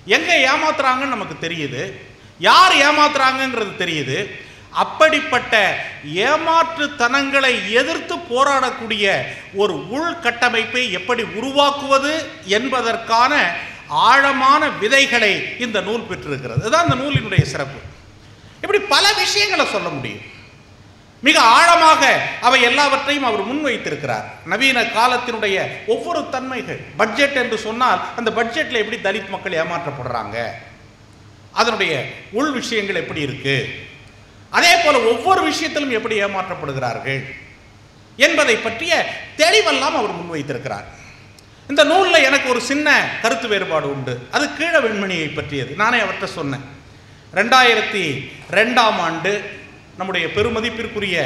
எங்கே ஏமாத்துறாங்கன்னு நமக்கு தெரியுது. யார் ஏமாத்துறாங்கங்கிறது தெரியுது. அப்படிப்பட்ட ஏமாற்றுத்தனங்களை எதிர்த்து போராடக்கூடிய ஒரு உள்கட்டமைப்பை எப்படி உருவாக்குவது என்பதற்கான ஆழமான விதைகளை இந்த நூல் பெற்றிருக்கிறது. இதுதான் இந்த நூலினுடைய சிறப்பு. இப்படி பல விஷயங்களை சொல்ல முடியும். மிக ஆழமாக அவை எல்லாவற்றையும் அவர் முன்வைத்திருக்கிறார். நவீன காலத்தினுடைய ஒவ்வொரு தன்மைகள் பட்ஜெட் என்று சொன்னால் அந்த பட்ஜெட்டில் எப்படி தலித் மக்கள் ஏமாற்றப்படுறாங்க? அதனுடைய உள் விஷயங்கள் எப்படி இருக்கு? அதே போல ஒவ்வொரு விஷயத்திலும் எப்படி ஏமாற்றப்படுகிறார்கள்? என்பதை பற்றிய தெளிவெல்லாம் அவர் முன்வைத்திருக்கிறார். இந்த நூலில் எனக்கு ஒரு சின்ன கருத்து வேறுபாடு உண்டு. அது கீழ வெண்மணியை பற்றியது. நானே அவர்கிட்ட சொன்னேன். ரெண்டாயிரத்தி ரெண்டாம் ஆண்டு நம்முடைய பெருமதிப்பிற்குரிய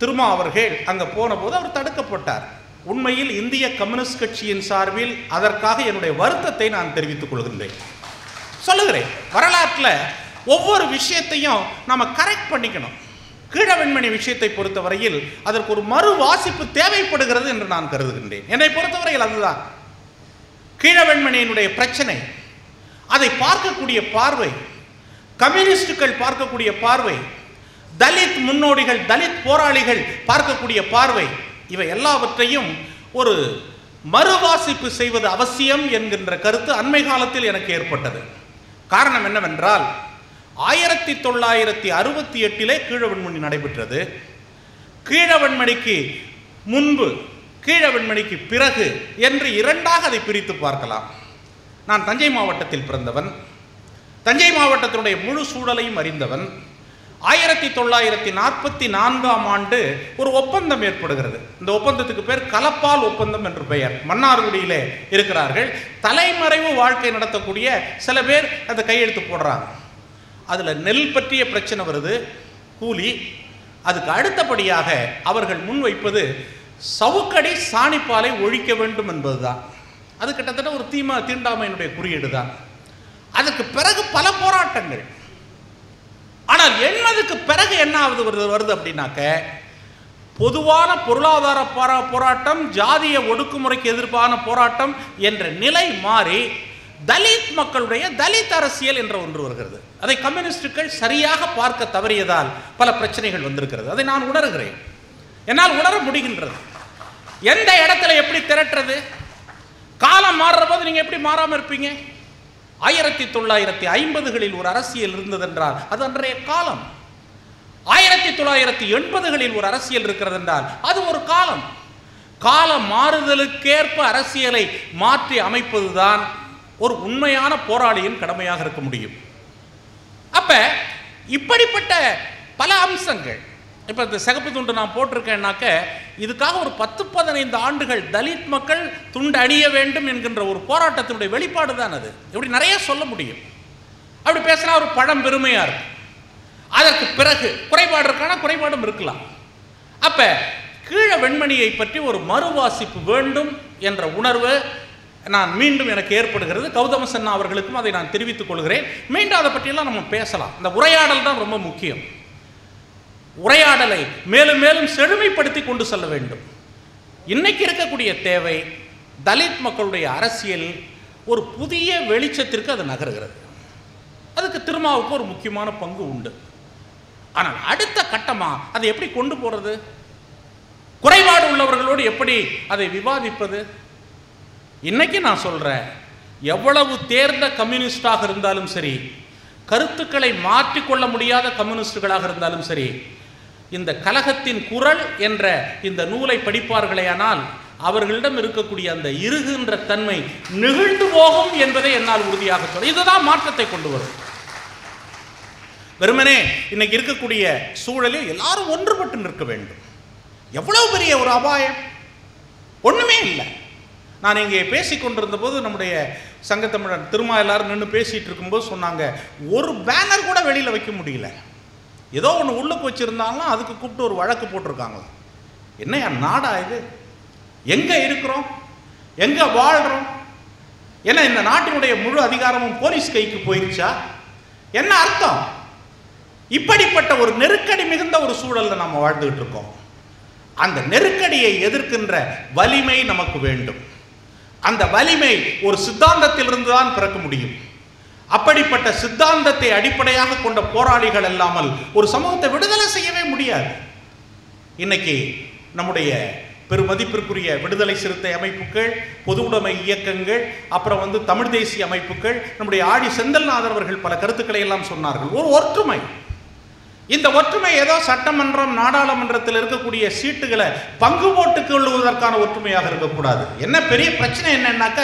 திருமா அவர்கள் அங்கே போன போது அவர் தடுக்கப்பட்டார். உண்மையில் இந்திய கம்யூனிஸ்ட் கட்சியின் சார்பில் அதற்காக என்னுடைய வருத்தத்தை நான் தெரிவித்துக் கொள்கின்றேன். சொல்லுகிறேன் வரலாற்றில் ஒவ்வொரு விஷயத்தையும் நாம் கரெக்ட் பண்ணிக்கணும். கீழவெண்மணி விஷயத்தை பொறுத்தவரையில் அதற்கு ஒரு மறு வாசிப்பு தேவைப்படுகிறது என்று நான் கருதுகின்றேன். என்னை பொறுத்தவரையில் அதுதான். கீழவெண்மணியினுடைய பிரச்சனை அதை பார்க்கக்கூடிய பார்வை கம்யூனிஸ்டுகள் பார்க்கக்கூடிய பார்வை தலித் முன்னோடிகள் தலித் போராளிகள் பார்க்கக்கூடிய பார்வை இவை எல்லாவற்றையும் ஒரு மறுவாசிப்பு செய்வது அவசியம் என்கின்ற கருத்து அண்மை காலத்தில் எனக்கு ஏற்பட்டது. காரணம் என்னவென்றால் ஆயிரத்தி தொள்ளாயிரத்தி அறுபத்தி எட்டிலே கீழவன்மணி நடைபெற்றது கீழவன்மணிக்கு முன்பு கீழவன்மணிக்கு பிறகு என்று இரண்டாக அதை பிரித்து பார்க்கலாம். நான் தஞ்சை மாவட்டத்தில் பிறந்தவன். தஞ்சை மாவட்டத்தினுடைய முழு சூழலையும் அறிந்தவன் ஆயிரத்தி தொள்ளாயிரத்தி நாற்பத்தி நான்காம் ஆண்டு ஒரு ஒப்பந்தம் ஏற்படுகிறது. இந்த ஒப்பந்தத்துக்கு பேர் கலப்பால் ஒப்பந்தம் என்று பெயர். மன்னார்குடியிலே இருக்கிறார்கள். தலைமறைவு வாழ்க்கை நடத்தக்கூடிய சில பேர் அந்த கையெழுத்து போடுறாங்க. அதில் நெல் பற்றிய பிரச்சனை வருது கூலி. அதுக்கு அடுத்தபடியாக அவர்கள் முன்வைப்பது சவுக்கடி சாணிப்பாலை ஒழிக்க வேண்டும் என்பதுதான். அது கிட்டத்தட்ட ஒரு தீமா தீண்டாமையினுடைய குறியீடு தான் அதுக்கு பிறகு பல போராட்டங்கள். ஆனால் எண்பதுக்கு பிறகு என்ன ஆகுது வருது வருது அப்படின்னாக்க பொதுவான பொருளாதார போரா போராட்டம் ஜாதிய ஒடுக்குமுறைக்கு எதிர்ப்பான போராட்டம் என்ற நிலை மாறி தலித் மக்களுடைய தலித் அரசியல் என்ற ஒன்று வருகிறது. அதை கம்யூனிஸ்டுகள் சரியாக பார்க்க தவறியதால் பல பிரச்சனைகள் வந்திருக்கிறது. அதை நான் உணர்கிறேன். என்னால் உணர முடிகின்றது. எந்த இடத்துல எப்படி திரட்டுறது? காலம் மாறுற போது நீங்க எப்படி மாறாம இருப்பீங்க? ஆயிரத்தி தொள்ளாயிரத்தி ஐம்பதுகளில் ஒரு அரசியல் இருந்தது என்றால் அது அன்றைய காலம். ஆயிரத்தி தொள்ளாயிரத்தி எண்பதுகளில் ஒரு அரசியல் இருக்கிறது என்றால் அது ஒரு காலம். கால மாறுதலுக்கேற்ப அரசியலை மாற்றி அமைப்பதுதான் ஒரு உண்மையான போராளியின் கடமையாக இருக்க முடியும். அப்ப இப்படிப்பட்ட பல அம்சங்கள் இப்போ இந்த சிகப்பு துண்டு நான் போட்டிருக்கேன்னாக்க இதுக்காக ஒரு பத்து பதினைந்து ஆண்டுகள் தலித் மக்கள் துண்டு அணிய வேண்டும் என்கின்ற ஒரு போராட்டத்தினுடைய வெளிப்பாடு தான் அது. இப்படி நிறைய சொல்ல முடியும். அப்படி பேசினா ஒரு பழம் பெருமையாக இருக்கும். அதற்கு பிறகு குறைபாடு இருக்கானா? குறைபாடும் இருக்கலாம். அப்போ கீழ வெண்மணியை பற்றி ஒரு மறுவாசிப்பு வேண்டும் என்ற உணர்வு நான் மீண்டும் எனக்கு ஏற்படுகிறது. கௌதம சன்னா அவர்களுக்கும் அதை நான் தெரிவித்துக் கொள்கிறேன். மீண்டும் அதை பற்றியெல்லாம் நம்ம பேசலாம். இந்த உரையாடல் தான் ரொம்ப முக்கியம். உரையாடலை மேலும் மேலும் செழுமைப்படுத்தி கொண்டு செல்ல வேண்டும். இன்னைக்கு இருக்கக்கூடிய தேவை தலித் மக்களுடைய அரசியல் ஒரு புதிய வெளிச்சத்திற்கு அது நகருகிறது. அதுக்கு திருமாவுக்கு ஒரு முக்கியமான பங்கு உண்டு. ஆனால் அடுத்த கட்டமாக அதை எப்படி கொண்டு போகிறது குறைபாடு உள்ளவர்களோடு எப்படி அதை விவாதிப்பது? இன்னைக்கு நான் சொல்கிறேன் எவ்வளவு தேர்ந்த கம்யூனிஸ்டாக இருந்தாலும் சரி கருத்துக்களை மாற்றிக்கொள்ள முடியாத கம்யூனிஸ்டுகளாக இருந்தாலும் சரி இந்த கலகத்தின் குரல் என்ற இந்த நூலை படிப்பார்களேயானால் அவர்களிடம் இருக்கக்கூடிய அந்த இருகுன்ற தன்மை நெகிழ்ந்து போகும் என்பதை என்னால் உறுதியாக சொல்ல இதுதான் மாற்றத்தை கொண்டு வரும். வெறுமனே இன்னைக்கு இருக்கக்கூடிய சூழலில் எல்லாரும் ஒன்றுபட்டு நிற்க வேண்டும். எவ்வளவு பெரிய ஒரு அபாயம்? ஒண்ணுமே இல்லை. நான் இங்கே பேசி கொண்டிருந்த போது நம்முடைய சங்கத்தமிழன் திருமா எல்லாரும் நின்று பேசிட்டு இருக்கும்போது சொன்னாங்க ஒரு பேனர் கூட வெளியில் வைக்க முடியல. ஏதோ ஒன்று உள்ளுக்கு வச்சிருந்தாலும் அதுக்கு கூப்பிட்டு ஒரு வழக்கு போட்டிருக்காங்களாம். என்னையா நாடா இது? எங்கே இருக்கிறோம்? எங்கே வாழ்கிறோம் ஏன்னா இந்த நாட்டினுடைய முழு அதிகாரமும் போலீஸ் கைக்கு போயிருச்சா? என்ன அர்த்தம்? இப்படிப்பட்ட ஒரு நெருக்கடி மிகுந்த ஒரு சூழலில் நம்ம வாழ்ந்துகிட்டு இருக்கோம். அந்த நெருக்கடியை எதிர்க்கின்ற வலிமை நமக்கு வேண்டும். அந்த வலிமை ஒரு சித்தாந்தத்திலிருந்து தான் பிறக்க முடியும். அப்படிப்பட்ட சித்தாந்தத்தை அடிப்படையாக கொண்ட போராளிகள் இல்லாமல் ஒரு சமூகத்தை விடுதலை செய்யவே முடியாது. இன்னைக்கு நம்முடைய பெருமதிப்பிற்குரிய விடுதலை சிறுத்தை அமைப்புகள் பொது உடைமை இயக்கங்கள் அப்புறம் வந்து தமிழ் தேசிய அமைப்புகள் நம்முடைய ஆடி செந்தல்நாதர் அவர்கள் பல கருத்துக்களை எல்லாம் சொன்னார்கள். ஒரு ஒற்றுமை. இந்த ஒற்றுமை ஏதோ சட்டமன்றம் நாடாளுமன்றத்தில் இருக்கக்கூடிய சீட்டுகளை பங்கு போட்டுக் கொள்வதற்கான ஒற்றுமையாக இருக்கக்கூடாது. என்ன பெரிய பிரச்சனை என்னன்னாக்க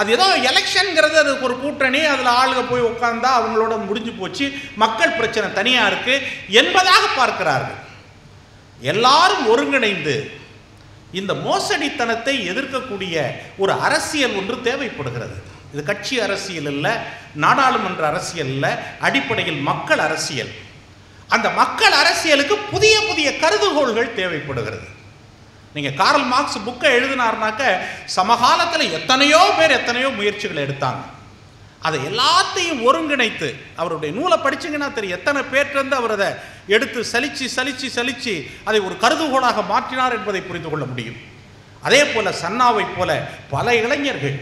அது ஏதோ எலெக்ஷன்கிறது அது ஒரு கூட்டணி அதில் ஆளுங்க போய் உட்கார்ந்தா அவங்களோட முடிஞ்சு போச்சு மக்கள் பிரச்சனை தனியாக இருக்கு என்பதாக பார்க்கிறார்கள். எல்லாரும் ஒருங்கிணைந்து இந்த மோசடித்தனத்தை எதிர்க்கக்கூடிய ஒரு அரசியல் ஒன்று தேவைப்படுகிறது. இது கட்சி அரசியல் இல்லை நாடாளுமன்ற அரசியல் இல்லை அடிப்படையில் மக்கள் அரசியல். அந்த மக்கள் அரசியலுக்கு புதிய புதிய கருதுகோள்கள் தேவைப்படுகிறது. நீங்கள் காரல் மார்க்ஸ் புக்கை எழுதினார்னாக்க சமகாலத்தில் எத்தனையோ பேர் எத்தனையோ முயற்சிகளை எடுத்தாங்க. அதை எல்லாத்தையும் ஒருங்கிணைத்து அவருடைய நூலை படிச்சிங்கன்னா தெரியும் எத்தனை பேர்கிட்ட அவர் அதை எடுத்து சலிச்சு சலிச்சு சலிச்சு அதை ஒரு கருதுகோளாக மாற்றினார் என்பதை புரிந்து கொள்ள முடியும். அதே போல சன்னாவை போல பல இளைஞர்கள்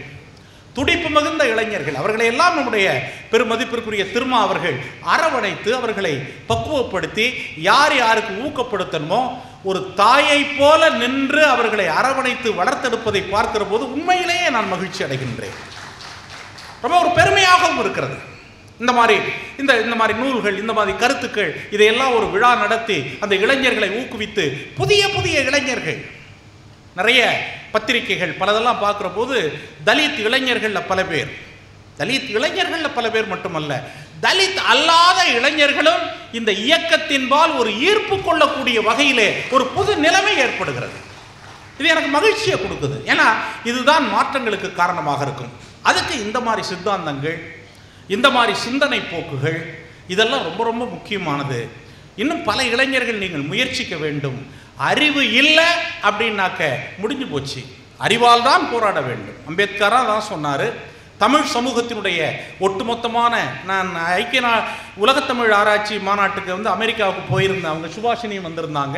துடிப்பு மிகுந்த இளைஞர்கள். அவர்களை எல்லாம் நம்முடைய பெருமதிப்பிற்குரிய திருமா அவர்கள் அரவணைத்து அவர்களை பக்குவப்படுத்தி யார் யாருக்கு ஊக்கப்படுத்தணுமோ ஒரு தாயை போல நின்று அவர்களை அரவணைத்து வளர்த்தெடுப்பதை பார்க்கிற போது உண்மையிலேயே நான் மகிழ்ச்சி அடைகின்றேன். ரொம்ப ஒரு பெருமையாகவும் இருக்கிறது. இந்த மாதிரி இந்த இந்த மாதிரி நூல்கள் இந்த மாதிரி கருத்துக்கள் இதையெல்லாம் ஒரு விழா நடத்தி அந்த இளைஞர்களை ஊக்குவித்து புதிய புதிய இளைஞர்கள். நிறைய பத்திரிகைகள் பலதெல்லாம் பார்க்குற போது தலித் இளைஞர்களில் பல பேர். தலித் இளைஞர்களில் பல பேர் மட்டுமல்ல தலித் அல்லாத இளைஞர்களும் இந்த இயக்கத்தின்பால் ஒரு ஈர்ப்பு கொள்ளக்கூடிய வகையிலே ஒரு புது நிலைமை ஏற்படுகிறது. இது எனக்கு மகிழ்ச்சியை கொடுக்குது. ஏன்னா இதுதான் மாற்றங்களுக்கு காரணமாக இருக்கும். அதுக்கு இந்த மாதிரி சித்தாந்தங்கள் இந்த மாதிரி சிந்தனை போக்குகள் இதெல்லாம் ரொம்ப ரொம்ப முக்கியமானது. இன்னும் பல இளைஞர்கள் நீங்கள் முயற்சிக்க வேண்டும். அறிவு இல்லை அப்படின்னாக்க முடிஞ்சு போச்சு. அறிவால் தான் போராட வேண்டும். அம்பேத்கராக தான் சொன்னார் தமிழ் சமூகத்தினுடைய ஒட்டுமொத்தமான நான் ஐக்கிய நா உலகத்தமிழ் ஆராய்ச்சி மாநாட்டுக்கு வந்து அமெரிக்காவுக்கு போயிருந்தேன். அவங்க சுபாஷினியும் வந்திருந்தாங்க.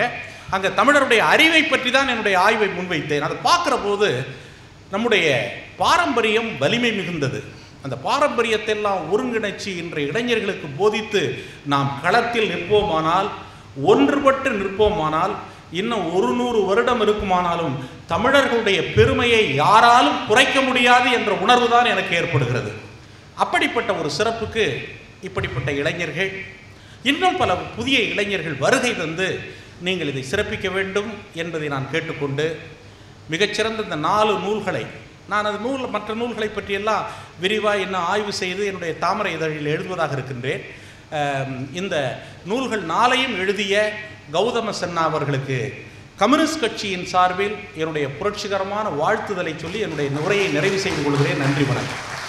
அங்கே தமிழருடைய அறிவை பற்றி தான் என்னுடைய ஆய்வை முன்வைத்தேன். அதை பார்க்குற போது நம்முடைய பாரம்பரியம் வலிமை மிகுந்தது. அந்த பாரம்பரியத்தை எல்லாம் ஒருங்கிணைச்சு இன்றைய இளைஞர்களுக்கு போதித்து நாம் களத்தில் நிற்போமானால் ஒன்றுபட்டு நிற்போமானால் இன்னும் ஒரு நூறு வருடம் இருக்குமானாலும் தமிழர்களுடைய பெருமையை யாராலும் குறைக்க முடியாது என்ற உணர்வு தான் எனக்கு ஏற்படுகிறது. அப்படிப்பட்ட ஒரு சிறப்புக்கு இப்படிப்பட்ட இளைஞர்கள் இன்னும் பல புதிய இளைஞர்கள் வருகை தந்து நீங்கள் இதை சிறப்பிக்க வேண்டும் என்பதை நான் கேட்டுக்கொண்டு மிகச்சிறந்த இந்த நாலு நூல்களை நான் அது நூல் மற்ற நூல்களை பற்றியெல்லாம் விரிவாக இன்னும் ஆய்வு செய்து என்னுடைய தாமரை இதழில் எழுதுவதாக இருக்கின்றேன். இந்த நூல்கள் நாளையும் எழுதிய கௌதம சென்னா அவர்களுக்கு கம்யூனிஸ்ட் கட்சியின் சார்பில் என்னுடைய புரட்சிகரமான வாழ்த்துதலை சொல்லி என்னுடைய உரையை நிறைவு செய்து கொள்கிறேன். நன்றி வணக்கம்.